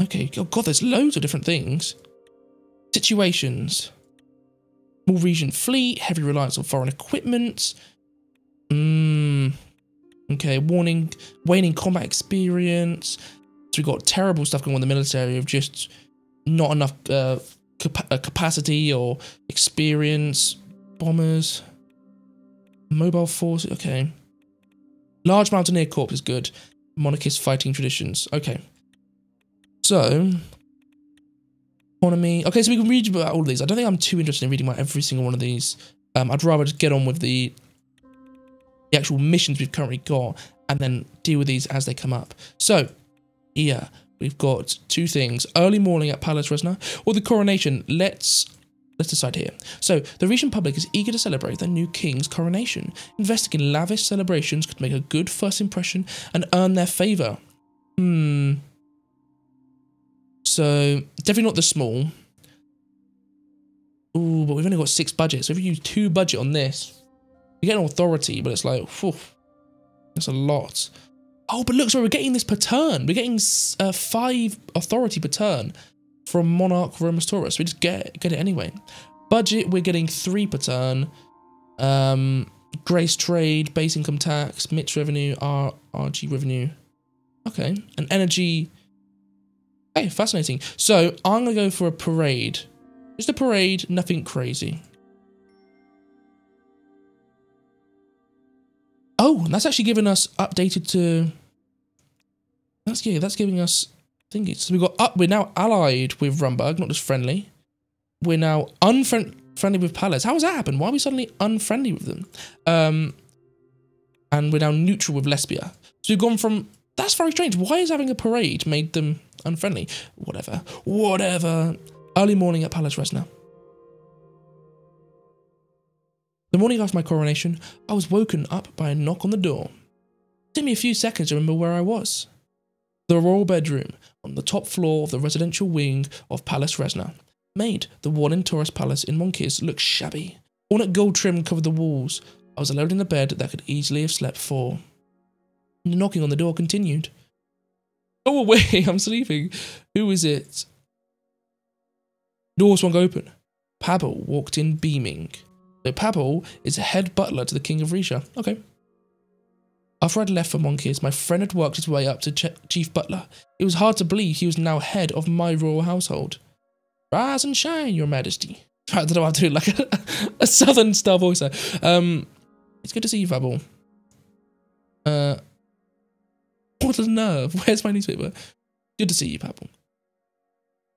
Okay, oh God, there's loads of different things. Situations. Small Rizian fleet, heavy reliance on foreign equipment. Mmm. Okay, warning, waning combat experience. So we've got terrible stuff going on in the military of just not enough uh, uh, capacity or experience. Bombers. Mobile force, okay. Large Mountaineer Corps is good. Monarchist fighting traditions, okay. So, economy. Okay, so we can read about all of these. I don't think I'm too interested in reading about every single one of these. Um, I'd rather just get on with the, the actual missions we've currently got and then deal with these as they come up. So, here we've got two things. Early morning at Palace Resna or the coronation. Let's let's decide here. So, the Rizian public is eager to celebrate their new king's coronation. Investing in lavish celebrations could make a good first impression and earn their favour. Hmm. So definitely not the small. Ooh, but we've only got six budgets. So if we use two budget on this, we get an authority, but it's like, whew, that's a lot. Oh, but look, so we're getting this per turn. We're getting uh, five authority per turn from Monarch Romus Toras. We just get get it anyway. Budget, we're getting three per turn. Um, Grace Trade, Base Income Tax, MITS Revenue, R RG Revenue. Okay, and Energy Okay, fascinating. So I'm going to go for a parade. Just a parade, nothing crazy. Oh, that's actually giving us updated to... That's yeah, that's giving us thingy. So we got up. We're now allied with Rumburg, not just friendly. We're now unfriendly with Pales. How has that happened? Why are we suddenly unfriendly with them? Um, and we're now neutral with Lespia. So we've gone from that's very strange. Why is having a parade made them unfriendly? Whatever. Whatever. Early morning at Palace Resna. The morning after my coronation, I was woken up by a knock on the door. It took me a few seconds to remember where I was. The royal bedroom on the top floor of the residential wing of Palace Resna made the in Toras Palace in Monkeys look shabby. Ornate gold trim covered the walls. I was alone in a bed that could easily have slept four. The knocking on the door continued. Go away, I'm sleeping. Who is it? Door swung open. Pavel walked in beaming. So Pavel is head butler to the King of Rizia. Okay. After I'd left for Monkeys, my friend had worked his way up to ch chief butler. It was hard to believe he was now head of my royal household. Rise and shine, your majesty. I don't know how to do like a, a southern style voice. Um, it's good to see you, Pavel. Uh, what a nerve. Where's my newspaper? Good to see you, Pavel.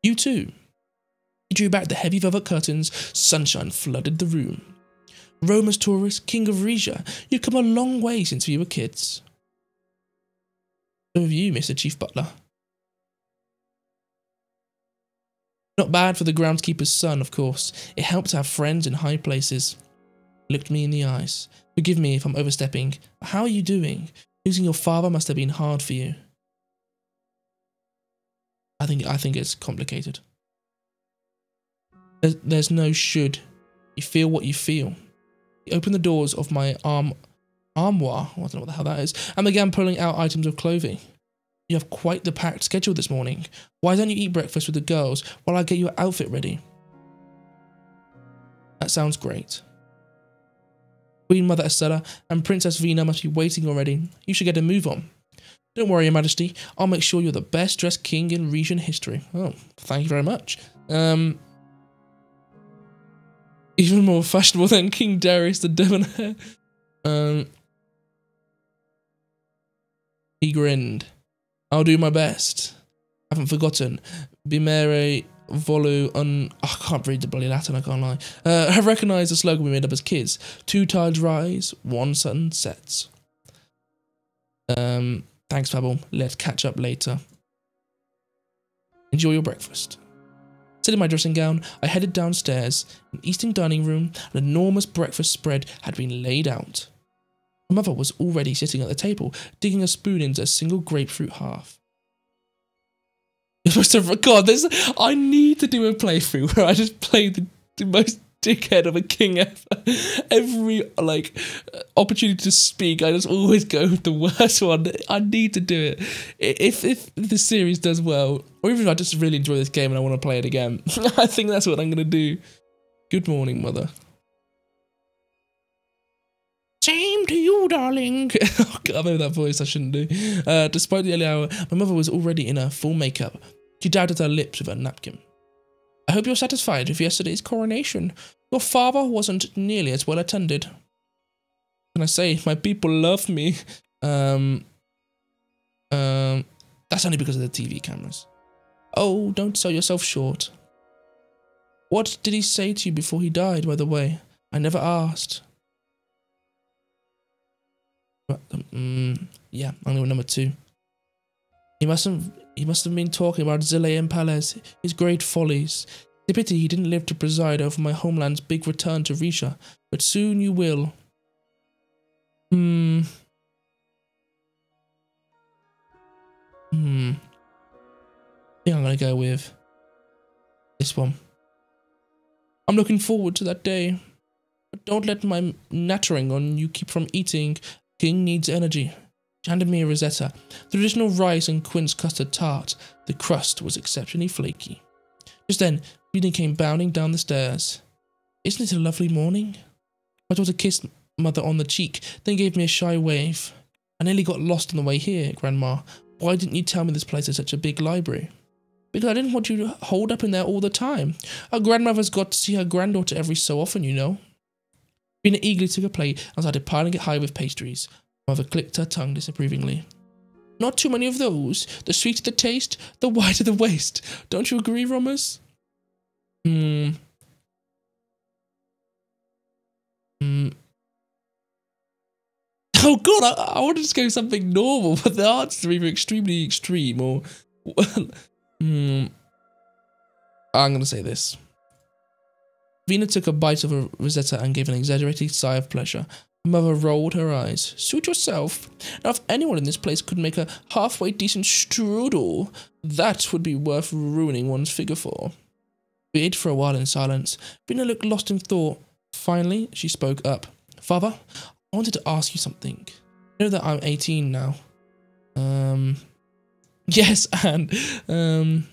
You too. He drew back the heavy velvet curtains. Sunshine flooded the room. Romus Toras, king of Rizia, you've come a long way since we were kids. So have you, Mr. Chief Butler. Not bad for the groundskeeper's son, of course. It helped to have friends in high places. Looked me in the eyes. Forgive me if I'm overstepping. How are you doing? Losing your father must have been hard for you. I think I think it's complicated. There's, there's no should. You feel what you feel. He opened the doors of my arm armoire, oh, I don't know what the hell that is, and began pulling out items of clothing. You have quite the packed schedule this morning. Why don't you eat breakfast with the girls while I get your outfit ready? That sounds great. Queen Mother Estella and Princess Vina must be waiting already. You should get a move on. Don't worry, Your Majesty. I'll make sure you're the best dressed king in Rizian history. Oh, thank you very much. Um, even more fashionable than King Darius the Debonair. Um, he grinned. I'll do my best. I haven't forgotten. Bimere volu un. I can't read the bloody Latin, I can't lie. Uh, I recognise the slogan we made up as kids. Two tides rise, one sun sets. Um, thanks, Pavel. Let's catch up later. Enjoy your breakfast. Sitting in my dressing gown, I headed downstairs. In the eastern dining room, an enormous breakfast spread had been laid out. My mother was already sitting at the table, digging a spoon into a single grapefruit half. To record this. I need to do a playthrough where I just play the, the most dickhead of a king ever. Every like uh, opportunity to speak, I just always go with the worst one. I need to do it. If if the series does well, or even if I just really enjoy this game and I want to play it again, I think that's what I'm gonna do. Good morning, mother. Same to you, darling. oh, God, maybe that voice I shouldn't do. Uh, despite the early hour, my mother was already in her full makeup. She dabbed at her lips with a napkin. I hope you're satisfied with yesterday's coronation. Your father wasn't nearly as well attended. Can I say, my people love me. Um, um, that's only because of the TV cameras. Oh, don't sell yourself short. What did he say to you before he died, by the way? I never asked. Um, yeah, I'm going number two. He must have he must have been talking about Zile and Pales, his great follies. It's a pity he didn't live to preside over my homeland's big return to Rizia, but soon you will. Hmm. Hmm. I think I'm gonna go with this one. I'm looking forward to that day. But don't let my nattering on you keep from eating. King needs energy. She handed me a Rosetta, the traditional rice and quince custard tart. The crust was exceptionally flaky. Just then, Vina came bounding down the stairs. Isn't it a lovely morning? My daughter kissed mother on the cheek, then gave me a shy wave. I nearly got lost on the way here, Grandma. Why didn't you tell me this place is such a big library? Because I didn't want you to hold up in there all the time. Our grandmother's got to see her granddaughter every so often, you know. Vina eagerly took a plate and started piling it high with pastries. Mother clicked her tongue disapprovingly. Not too many of those. The sweeter the taste, the wider the waist. Don't you agree, Romus? Hmm. Hmm. Oh god, I, I wanted to go something normal, but the answers are either extremely extreme or... hmm. I'm gonna say this. Vina took a bite of a Rosetta and gave an exaggerated sigh of pleasure. Mother rolled her eyes. Suit yourself. Now, if anyone in this place could make a halfway decent strudel, that would be worth ruining one's figure for. We ate for a while in silence. Vina looked lost in thought. Finally, she spoke up. Father, I wanted to ask you something. You know that I'm 18 now. Um, yes, and, um,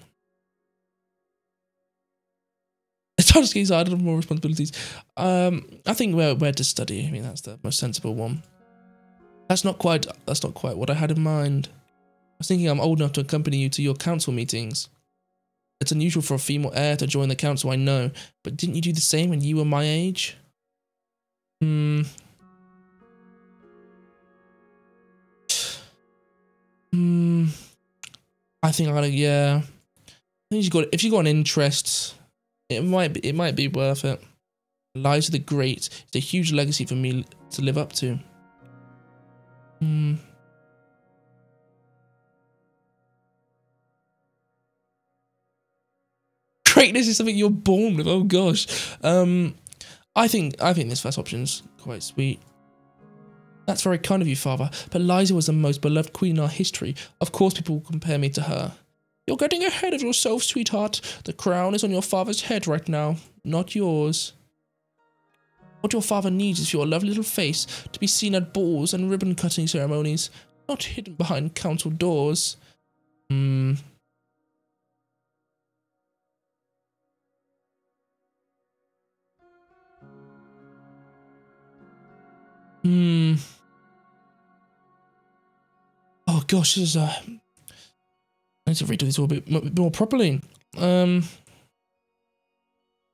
Hard, I have more responsibilities. Um, I think where where to study. I mean, that's the most sensible one. That's not quite. That's not quite what I had in mind. I was thinking I'm old enough to accompany you to your council meetings. It's unusual for a female heir to join the council, I know, but didn't you do the same when you were my age? Hmm. Hmm. I think I gotta, yeah. I think you got if you got an interest, it might be it might be worth it. Liza the Great is a huge legacy for me to live up to. Hmm. Greatness is something you're born with. Oh gosh. Um, I think I think this first option's quite sweet. That's very kind of you, father. But Liza was the most beloved queen in our history. Of course, people will compare me to her. You're getting ahead of yourself, sweetheart. The crown is on your father's head right now, not yours. What your father needs is your lovely little face to be seen at balls and ribbon cutting ceremonies, not hidden behind council doors. Hmm. Hmm. Oh gosh, this is a. I need to redo this a bit, more properly. Um.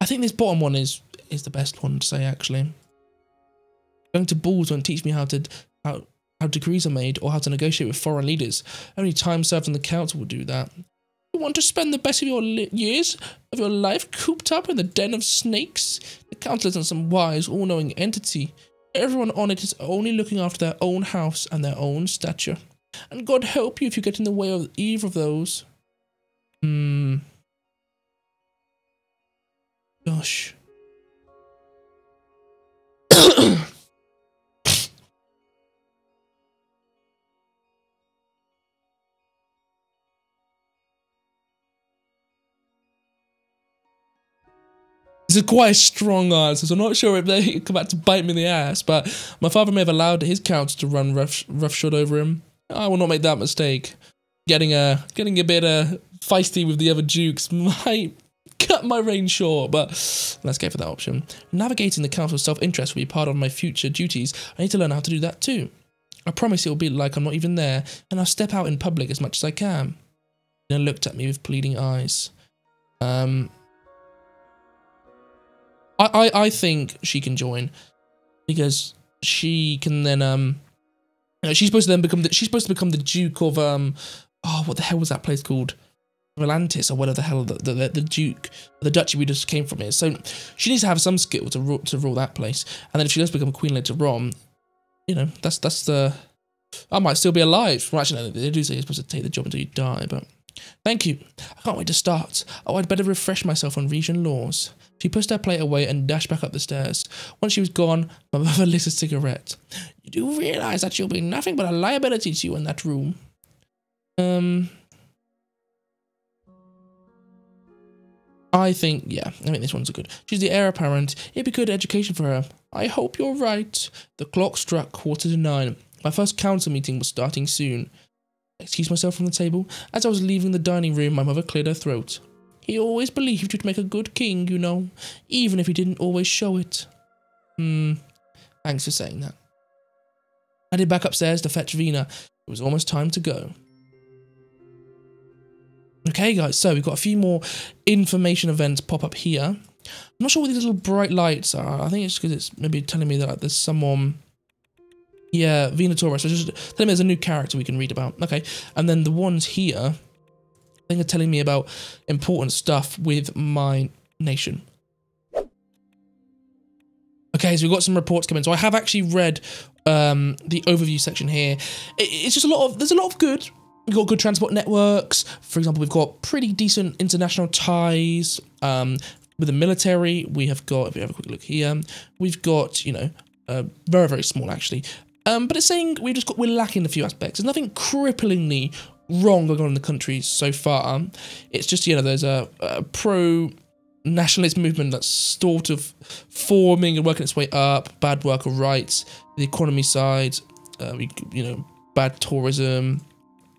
I think this bottom one is is the best one to say actually. Going to balls won't teach me how to how how decrees are made or how to negotiate with foreign leaders. Only time served in the council will do that. You want to spend the best of your years of your life cooped up in the den of snakes? The council isn't some wise, all-knowing entity. Everyone on it is only looking after their own house and their own stature. And God help you if you get in the way of either of those. Hmm. Gosh. It's a quite a strong answer, so I'm not sure if they come back to bite me in the ass, but my father may have allowed his council to run rough, roughshod over him. I will not make that mistake. Getting a getting a bit uh, feisty with the other dukes might cut my reign short, but let's go for that option. Navigating the council's self-interest will be part of my future duties. I need to learn how to do that too. I promise it will be like I'm not even there, and I'll step out in public as much as I can. Then looked at me with pleading eyes. Um, I, I, I think she can join because she can then um she's supposed to then become the, she's supposed to become the Duke of um oh what the hell was that place called? Volantis or whatever the hell the, the, the Duke the duchy we just came from is so she needs to have some skill to rule, to rule that place. And then if she does become queen later on you know that's that's the I might still be alive. Well actually no, they do say you're supposed to take the job until you die but Thank you. I can't wait to start. Oh, I'd better refresh myself on Rizian laws. She pushed her plate away and dashed back up the stairs. Once she was gone, my mother lit a cigarette. You do realize that you'll be nothing but a liability to you in that room. Um... I think, yeah, I think this one's a good. She's the heir apparent. It'd be good education for her. I hope you're right. The clock struck quarter to nine. My first council meeting was starting soon excused myself from the table. As I was leaving the dining room, my mother cleared her throat. He always believed you'd make a good king, you know, even if he didn't always show it. Hmm, thanks for saying that. I did back upstairs to fetch Vina. It was almost time to go. Okay, guys, so we've got a few more information events pop up here. I'm not sure what these little bright lights are. I think it's because it's maybe telling me that like, there's someone yeah, Venatora. So just me there's a new character we can read about. Okay. And then the ones here, I think are telling me about important stuff with my nation. Okay, so we've got some reports coming. So I have actually read um, the overview section here. it's just a lot of, there's a lot of good. We've got good transport networks. For example, we've got pretty decent international ties. Um, with the military, we have got, if we have a quick look here, we've got, you know, uh, very, very small actually, um, but it's saying we just got we're lacking a few aspects. There's nothing cripplingly wrong going on in the country so far. It's just you know there's a, a pro nationalist movement that's sort of forming and working its way up. Bad worker rights, the economy side, uh, we, you know, bad tourism.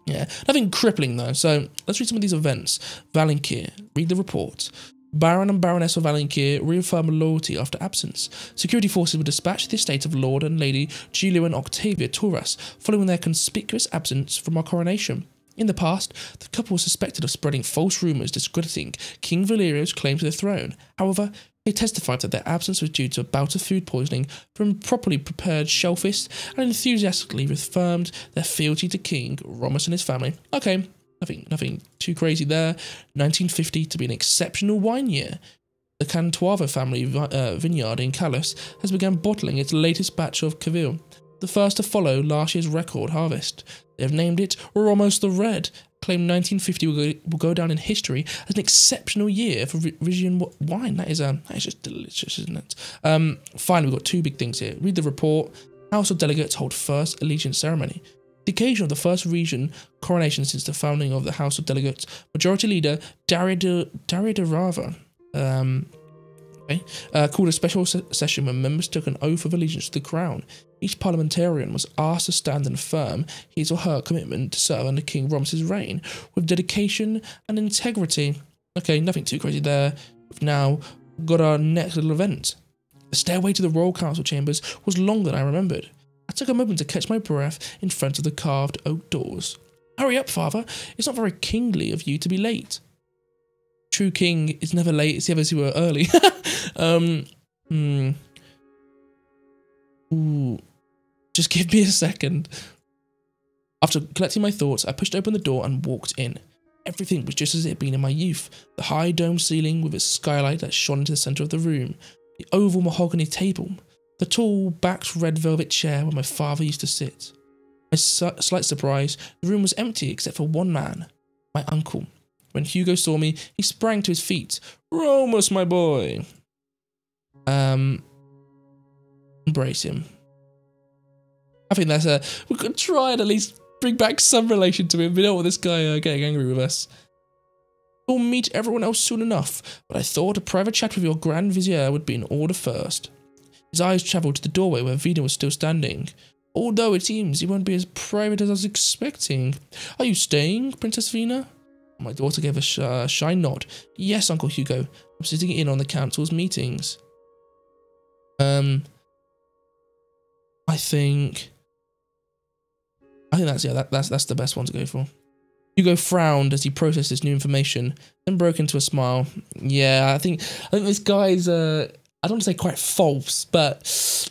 Yeah, nothing crippling though. So let's read some of these events. Valinkir, read the report. Baron and Baroness of Valenkier reaffirmed loyalty after absence. Security forces were dispatched to the estate of Lord and Lady Julio and Octavia Torres following their conspicuous absence from our coronation. In the past, the couple was suspected of spreading false rumours discrediting King Valerio's claim to the throne. However, they testified that their absence was due to a bout of food poisoning from improperly prepared shellfish and enthusiastically reaffirmed their fealty to King Romus and his family. Okay, nothing, nothing too crazy there. 1950 to be an exceptional wine year. The Cantuava family uh, vineyard in Calais has begun bottling its latest batch of Cavil, the first to follow last year's record harvest. They have named it Ramos the Red, claim 1950 will go, will go, down in history as an exceptional year for Rizian wine. That is, um, that is just delicious, isn't it? Um, finally, we've got two big things here. Read the report. House of Delegates hold first allegiance ceremony. The occasion of the first Rizian coronation since the founding of the House of Delegates, Majority Leader Daria de, Daria Rava um, okay, uh, called a special se session when members took an oath of allegiance to the crown. Each parliamentarian was asked to stand and affirm his or her commitment to serve under King Ramses's reign with dedication and integrity. Okay, nothing too crazy there. We've now got our next little event. The stairway to the royal council chambers was longer than I remembered. Took a moment to catch my breath in front of the carved oak doors. Hurry up, father. It's not very kingly of you to be late. True king is never late, it's ever too early. um, hmm. Ooh. Just give me a second. After collecting my thoughts, I pushed open the door and walked in. Everything was just as it had been in my youth. The high domed ceiling with its skylight that shone into the centre of the room, the oval mahogany table, the tall, backed red velvet chair where my father used to sit. My su slight surprise, the room was empty except for one man, my uncle. When Hugo saw me, he sprang to his feet. Romus, my boy! Um, embrace him. I think that's a. We could try and at least bring back some relation to him. We don't want this guy uh, getting angry with us. We'll meet everyone else soon enough, but I thought a private chat with your Grand Vizier would be in order first. His eyes travelled to the doorway where Vina was still standing. Although it seems he won't be as private as I was expecting. Are you staying, Princess Vina? My daughter gave a sh uh, shy nod. Yes, Uncle Hugo. I'm sitting in on the council's meetings. Um, I think I think that's yeah, that, that's that's the best one to go for. Hugo frowned as he processed this new information, then broke into a smile. Yeah, I think I think this guy's uh I don't want to say quite false, but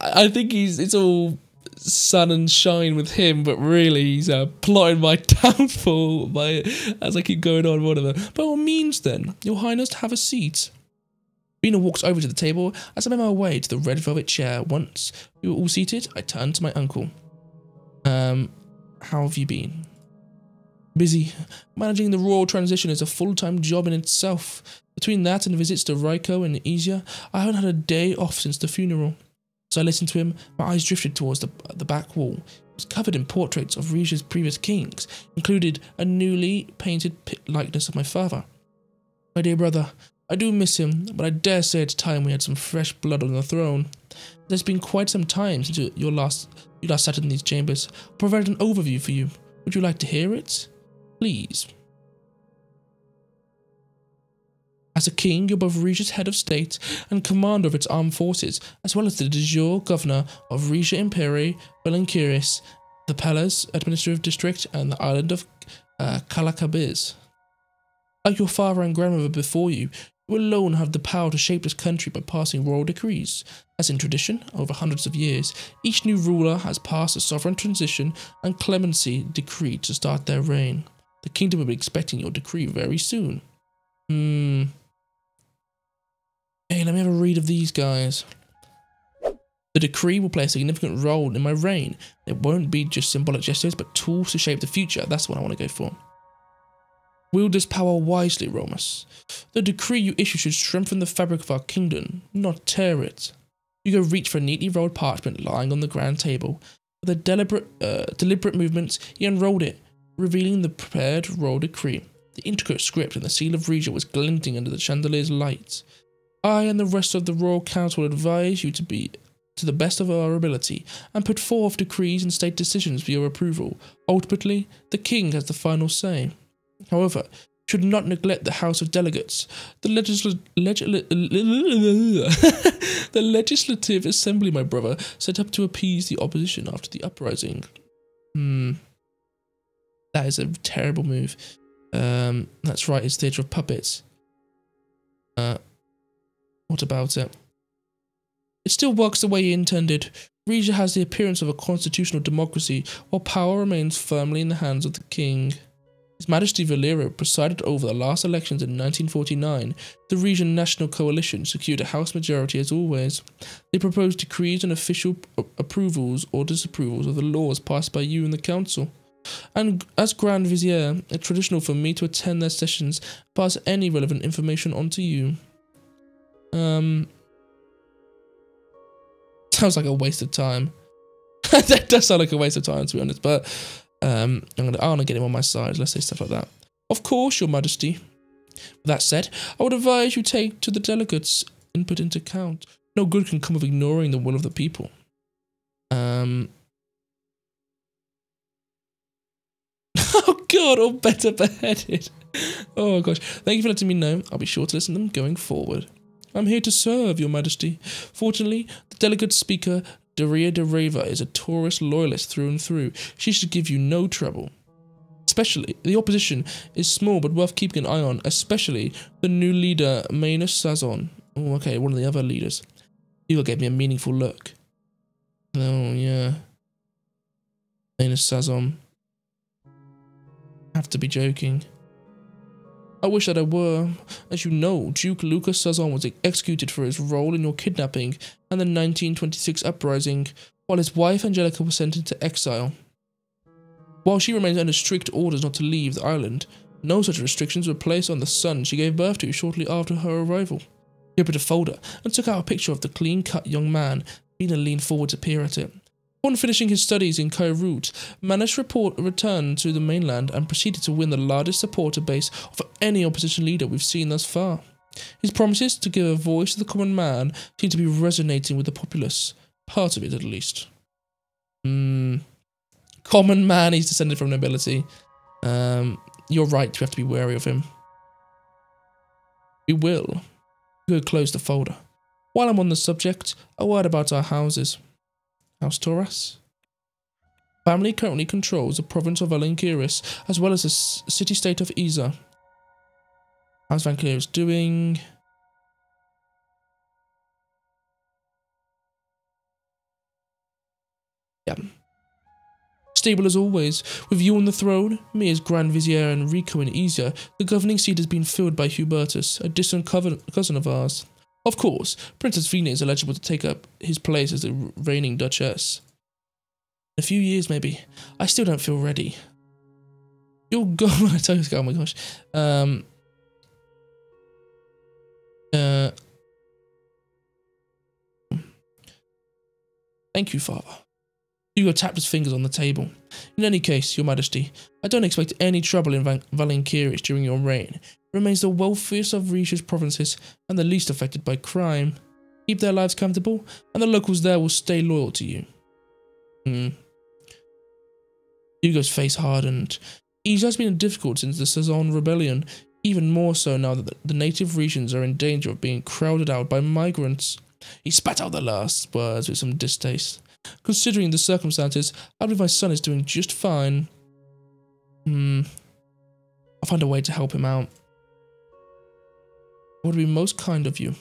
I think he's it's all sun and shine with him, but really he's uh, plotting my downfall by as I keep going on, whatever. By all means, then, Your Highness, have a seat. Vina walked over to the table as I made my way to the red velvet chair. Once we were all seated, I turned to my uncle. Um, how have you been? Busy. Managing the royal transition is a full-time job in itself. Between that and visits to Raiko and Isia, I haven't had a day off since the funeral. As I listened to him, my eyes drifted towards the, the back wall. It was covered in portraits of Rizia's previous kings, included a newly painted likeness of my father. My dear brother, I do miss him, but I dare say it's time we had some fresh blood on the throne. There's been quite some time since your last you last sat in these chambers. I'll provide an overview for you. Would you like to hear it? Please. As a king, you're both head of state and commander of its armed forces, as well as the de jure governor of Rizia Imperi, Valenkiris, the Pales Administrative District, and the island of uh, Calacabiz. Like your father and grandmother before you, you alone have the power to shape this country by passing royal decrees. As in tradition, over hundreds of years, each new ruler has passed a sovereign transition and clemency decree to start their reign. The kingdom will be expecting your decree very soon. Hmm. Hey, let me have a read of these guys. The decree will play a significant role in my reign. It won't be just symbolic gestures, but tools to shape the future. That's what I want to go for. Wield this power wisely, Romus. The decree you issue should strengthen the fabric of our kingdom, not tear it. Hugo reach for a neatly rolled parchment lying on the grand table. With a deliberate, uh, deliberate movement, he unrolled it, revealing the prepared royal decree. The intricate script and the seal of Rizia was glinting under the chandelier's light. I and the rest of the royal council advise you to be to the best of our ability and put forth decrees and state decisions for your approval. Ultimately, the king has the final say. However, should not neglect the House of Delegates. The, the Legislative Assembly, my brother, set up to appease the opposition after the uprising. Hmm. That is a terrible move. Um, that's right, it's Theatre of Puppets. Uh, what about it? It still works the way he intended. Rizia has the appearance of a constitutional democracy, while power remains firmly in the hands of the king. His Majesty Valero presided over the last elections in 1949. The Rizian National Coalition secured a House majority as always. They proposed decrees and official approvals or disapprovals of the laws passed by you and the Council. And as Grand Vizier, it's traditional for me to attend their sessions, pass any relevant information on to you. Um, sounds like a waste of time. that does sound like a waste of time, to be honest, but um, I'm gonna, I want to get him on my side. Let's say stuff like that. Of course, Your Majesty. With that said, I would advise you take to the delegates' input into account. No good can come of ignoring the will of the people. Um. oh God! All better beheaded. Oh gosh! Thank you for letting me know. I'll be sure to listen to them going forward. I'm here to serve, Your Majesty. Fortunately, the delegate speaker Daria de Reva is a Toras loyalist through and through. She should give you no trouble. Especially, the opposition is small but worth keeping an eye on, especially the new leader, Manus Sazon. Oh, okay, one of the other leaders. You gave me a meaningful look. Oh, yeah. Manus Sazon. Have to be joking. I wish that I were. As you know, Duke Lucas Sazon was executed for his role in your kidnapping and the 1926 uprising, while his wife Angelica was sent into exile. While she remains under strict orders not to leave the island, no such restrictions were placed on the son she gave birth to shortly after her arrival. He opened a folder and took out a picture of the clean-cut young man. Vina leaned forward to peer at it. Upon finishing his studies in Manus report returned to the mainland and proceeded to win the largest supporter base of any opposition leader we've seen thus far. His promises to give a voice to the common man seem to be resonating with the populace. Part of it, at least. Hmm. Common man, he's descended from nobility. Um, you're right, we have to be wary of him. We will. Go close the folder. While I'm on the subject, a word about our houses. House Toras. Family currently controls the province of Valenkiris as well as the city-state of Iza. How's Valenkiris doing? Yeah. Stable as always, with you on the throne, me as Grand Vizier and Rico in Iza, the governing seat has been filled by Hubertus, a distant cousin of ours. Of course, Princess Vina is eligible to take up his place as the reigning Duchess. In a few years, maybe. I still don't feel ready. You're gone. I tell you, oh my gosh. Um. Uh. Thank you, Father. Hugo tapped his fingers on the table. In any case, Your Majesty, I don't expect any trouble in Val during your reign remains the wealthiest of Rizia's provinces and the least affected by crime. Keep their lives comfortable, and the locals there will stay loyal to you. Hmm. Hugo's face hardened. He's just been difficult since the Sazon rebellion, even more so now that the native regions are in danger of being crowded out by migrants. He spat out the last words with some distaste. Considering the circumstances, I believe my son is doing just fine. Hmm. I'll find a way to help him out would be most kind of you.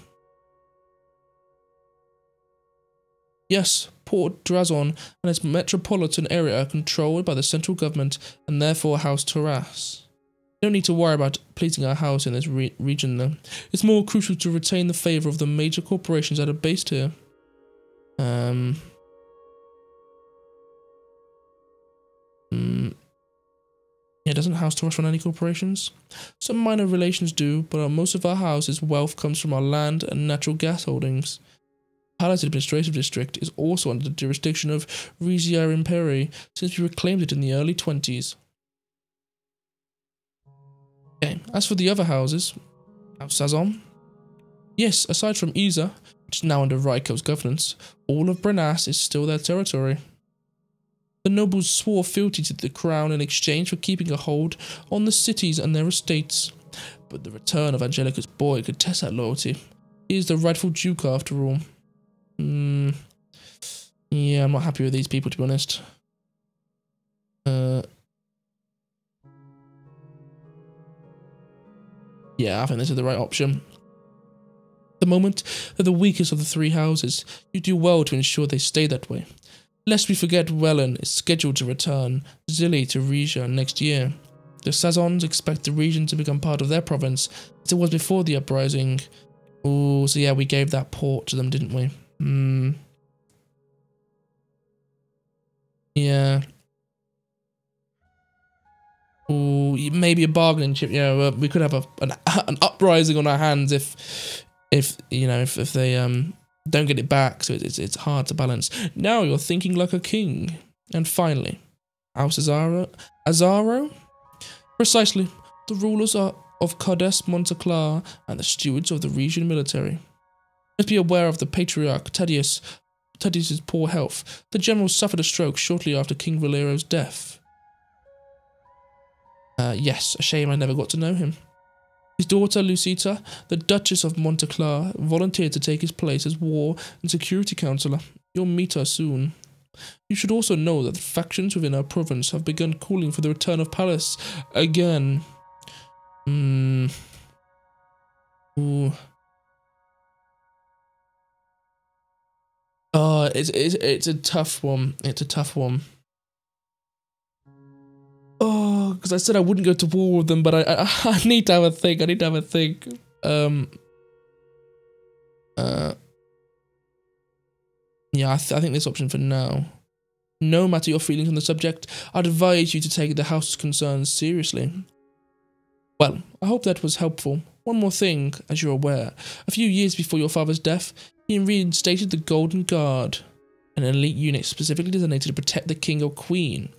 Yes, Port Drazon and its metropolitan area are controlled by the central government and therefore House Toras. You don't need to worry about pleasing our house in this re region though. It's more crucial to retain the favour of the major corporations that are based here. Um... Hmm. Yeah, doesn't House Toras run any corporations? Some minor relations do, but most of our house's wealth comes from our land and natural gas holdings. Pales Administrative District is also under the jurisdiction of Rizia Imperi since we reclaimed it in the early 20s. Okay, as for the other houses, House Sazon. Yes, aside from Iza, which is now under Raiko's governance, all of Brenas is still their territory. The nobles swore fealty to the crown in exchange for keeping a hold on the cities and their estates. but the return of Angelica's boy could test that loyalty. He is the rightful Duke after all. Hmm. Yeah, I'm not happy with these people to be honest. Uh. Yeah, I think this is the right option. the moment, they're the weakest of the three houses. You do well to ensure they stay that way. Lest we forget, Wehlen is scheduled to return Zilly to Rizia next year. The Sazons expect the region to become part of their province, as it was before the uprising. Oh, so yeah, we gave that port to them, didn't we? Hmm. Yeah. Ooh, maybe a bargaining chip. Yeah, we could have a an, an uprising on our hands if if you know if, if they um don't get it back. So it's it's hard to balance. Now you're thinking like a king. And finally, House Azaro, Azaro, precisely. The rulers are of Cardes Monteclar and the stewards of the region military. Must be aware of the patriarch Thaddeus Thaddeus's poor health. The general suffered a stroke shortly after King Valero's death. Uh, yes, a shame I never got to know him. His daughter Lucita, the Duchess of Monteclar, volunteered to take his place as war and security councillor. You'll meet her soon. You should also know that the factions within our province have begun calling for the return of Pales again. Hmm. Ooh. Oh, it's, it's, it's a tough one. It's a tough one. Because I said I wouldn't go to war with them, but I, I, I need to have a think. I need to have a think. Um. Uh. Yeah, I, th I think this option for now. No matter your feelings on the subject, I'd advise you to take the house's concerns seriously. Well, I hope that was helpful. One more thing, as you're aware, a few years before your father's death, he reinstated the Golden Guard, an elite unit specifically designated to protect the king or queen.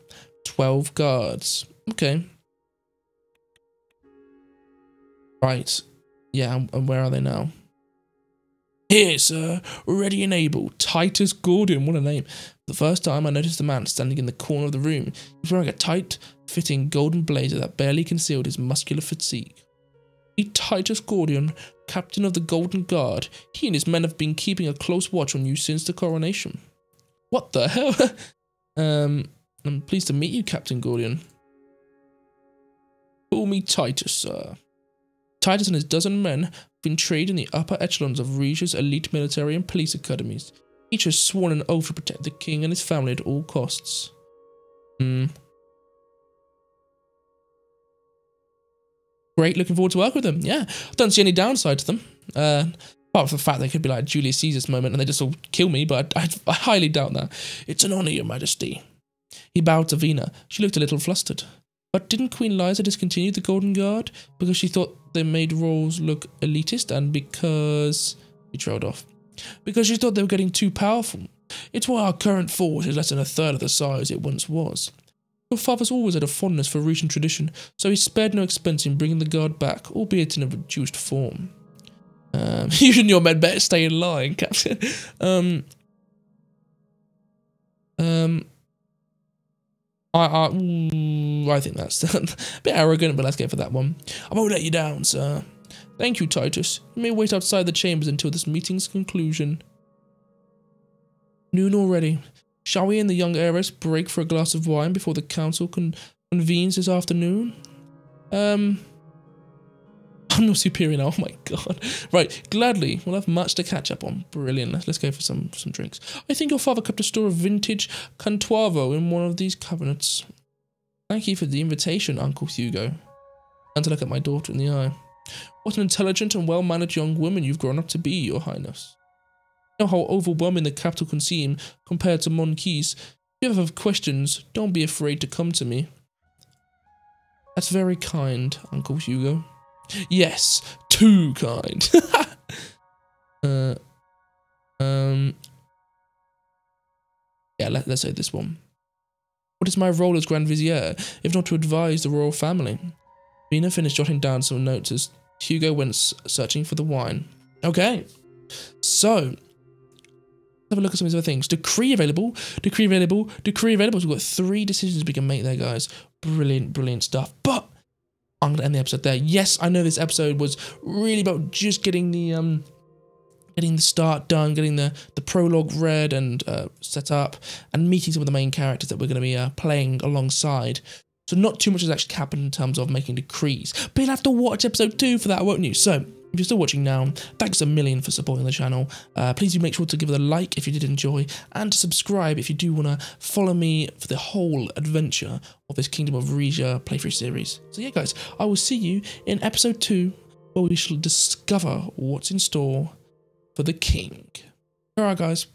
12 guards. Okay. Right. Yeah, and where are they now? Here, sir, ready and able, Titus Gordian, what a name. The first time I noticed the man standing in the corner of the room, he was wearing a tight fitting golden blazer that barely concealed his muscular physique. He, Titus Gordian, captain of the Golden Guard, he and his men have been keeping a close watch on you since the coronation. What the hell? um, I'm pleased to meet you, Captain Gordian. Call me Titus, sir. Titus and his dozen men have been trained in the upper echelons of Rizia's elite military and police academies. Each has sworn an oath to protect the king and his family at all costs. Hmm. Great, looking forward to work with them. Yeah, I don't see any downside to them. Uh, apart from the fact they could be like Julius Caesar's moment and they just all kill me, but I, I, I highly doubt that. It's an honour, your majesty. He bowed to Vina. She looked a little flustered. But didn't Queen Liza discontinue the Golden Guard because she thought they made roles look elitist and because... He trailed off. Because she thought they were getting too powerful. It's why our current force is less than a third of the size it once was. Your father's always had a fondness for Rizian tradition, so he spared no expense in bringing the guard back, albeit in a reduced form. Um, you and your men better stay in line, Captain. um, um, I, I, I think that's a bit arrogant, but let's go for that one. I won't let you down, sir. Thank you, Titus. You may wait outside the chambers until this meeting's conclusion. Noon already. Shall we and the young heiress break for a glass of wine before the council con convenes this afternoon? Um, I'm your superior now. Oh my god. Right, gladly. We'll have much to catch up on. Brilliant. Let's, let's go for some, some drinks. I think your father kept a store of vintage Cantuavo in one of these cabinets. Thank you for the invitation, Uncle Hugo. And to look at my daughter in the eye. What an intelligent and well-mannered young woman you've grown up to be, your highness. You know how overwhelming the capital can seem compared to Monquise. If you ever have questions, don't be afraid to come to me. That's very kind, Uncle Hugo. Yes, too kind. uh, um, yeah, let, us say this one. What is my role as Grand Vizier, if not to advise the royal family? Vina finished jotting down some notes as Hugo went searching for the wine. Okay, so have a look at some of these other things. Decree available, decree available, decree available. So we've got three decisions we can make there, guys. Brilliant, brilliant stuff. But I'm to end the episode there. Yes, I know this episode was really about just getting the um, getting the start done, getting the the prologue read and uh, set up, and meeting some of the main characters that we're going to be uh, playing alongside. So not too much has actually happened in terms of making decrees, but you'll have to watch episode two for that, won't you? So if you're still watching now, thanks a million for supporting the channel. Uh, please do make sure to give it a like if you did enjoy, and subscribe if you do want to follow me for the whole adventure of this Kingdom of Rizia playthrough series. So yeah, guys, I will see you in episode two, where we shall discover what's in store for the king. Alright, guys.